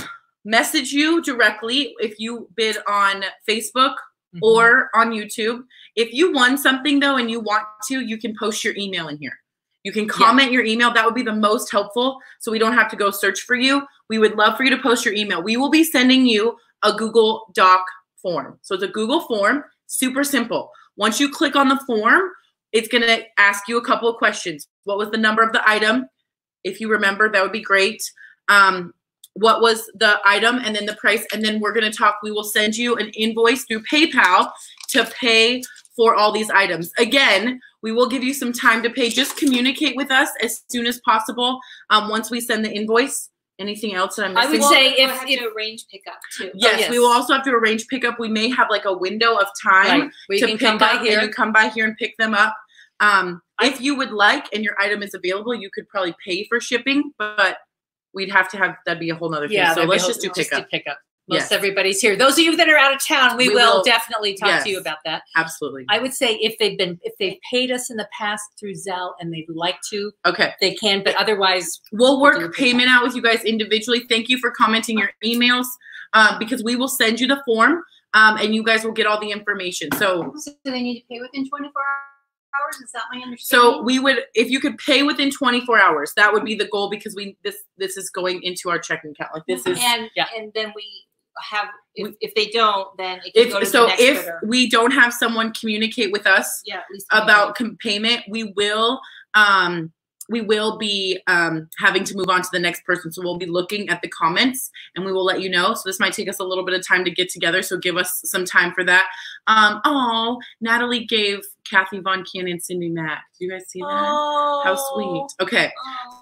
message you directly if you bid on Facebook Mhm. or on YouTube. If you won something though and you want to, you can post your email in here. You can comment your email. That would be the most helpful so we don't have to go search for you. We would love for you to post your email. We will be sending you a Google Doc form. So it's a Google form, super simple. Once you click on the form, it's going to ask you a couple of questions. What was the number of the item? If you remember, that would be great. Um, what was the item and then the price and then we're going to talk we will send you an invoice through paypal to pay for all these items again we will give you some time to pay just communicate with us as soon as possible um, once we send the invoice anything else that i'm missing? I would say We'll if- have if- arrange pickup too. yes, yes. we will also have to arrange pickup we may have like a window of time Right. To pick come by up here. and you come by here and pick them up um, if you would like and your item is available you could probably pay for shipping but we'd have to have that'd be a whole nother thing Yeah, so let's just do pickup pickup. Most Yes. everybody's here. Those of you that are out of town, we, We will, will- definitely talk to you about that. absolutely I would say if they've been if they've paid us in the past through Zelle and they'd like to, okay they can. But otherwise, We'll We'll work payment out with you guys individually. Thank you for commenting your emails um, because we will send you the form um, and you guys will get all the information. So, So they need to pay within 24 hours? Is that my understanding? so we would, if you could pay within 24 hours, that would be the goal because we this this is going into our checking account. Like this is and Yeah. and then we have if, if they don't, then it can go to if so the if bidder. we don't have someone communicate with us yeah, at least about com- payment, we will um we will be um having to move on to the next person. So we'll be looking at the comments and we will let you know. So this might take us a little bit of time to get together. So give us some time for that. Um oh Natalie gave Kathy Von Kien and Cindy Mack. Do you guys see that? Oh. How sweet. Okay.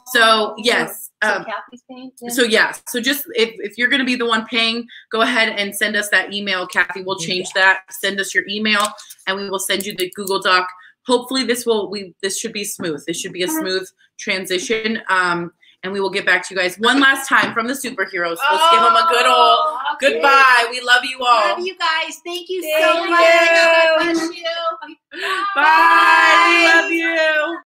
So yes. So Um, Kathy's paying? yeah? so yeah, so just if, if you're gonna be the one paying, go ahead and send us that email. Kathy will change that. Send us your email and we will send you the Google Doc. Hopefully this will we this should be smooth. This should be a smooth transition. Um and we will get back to you guys one last time from the superheroes. Let's give them a good old Oh, goodbye. We love you all. Love you guys. Thank you so much. You. you. Bye. We love you.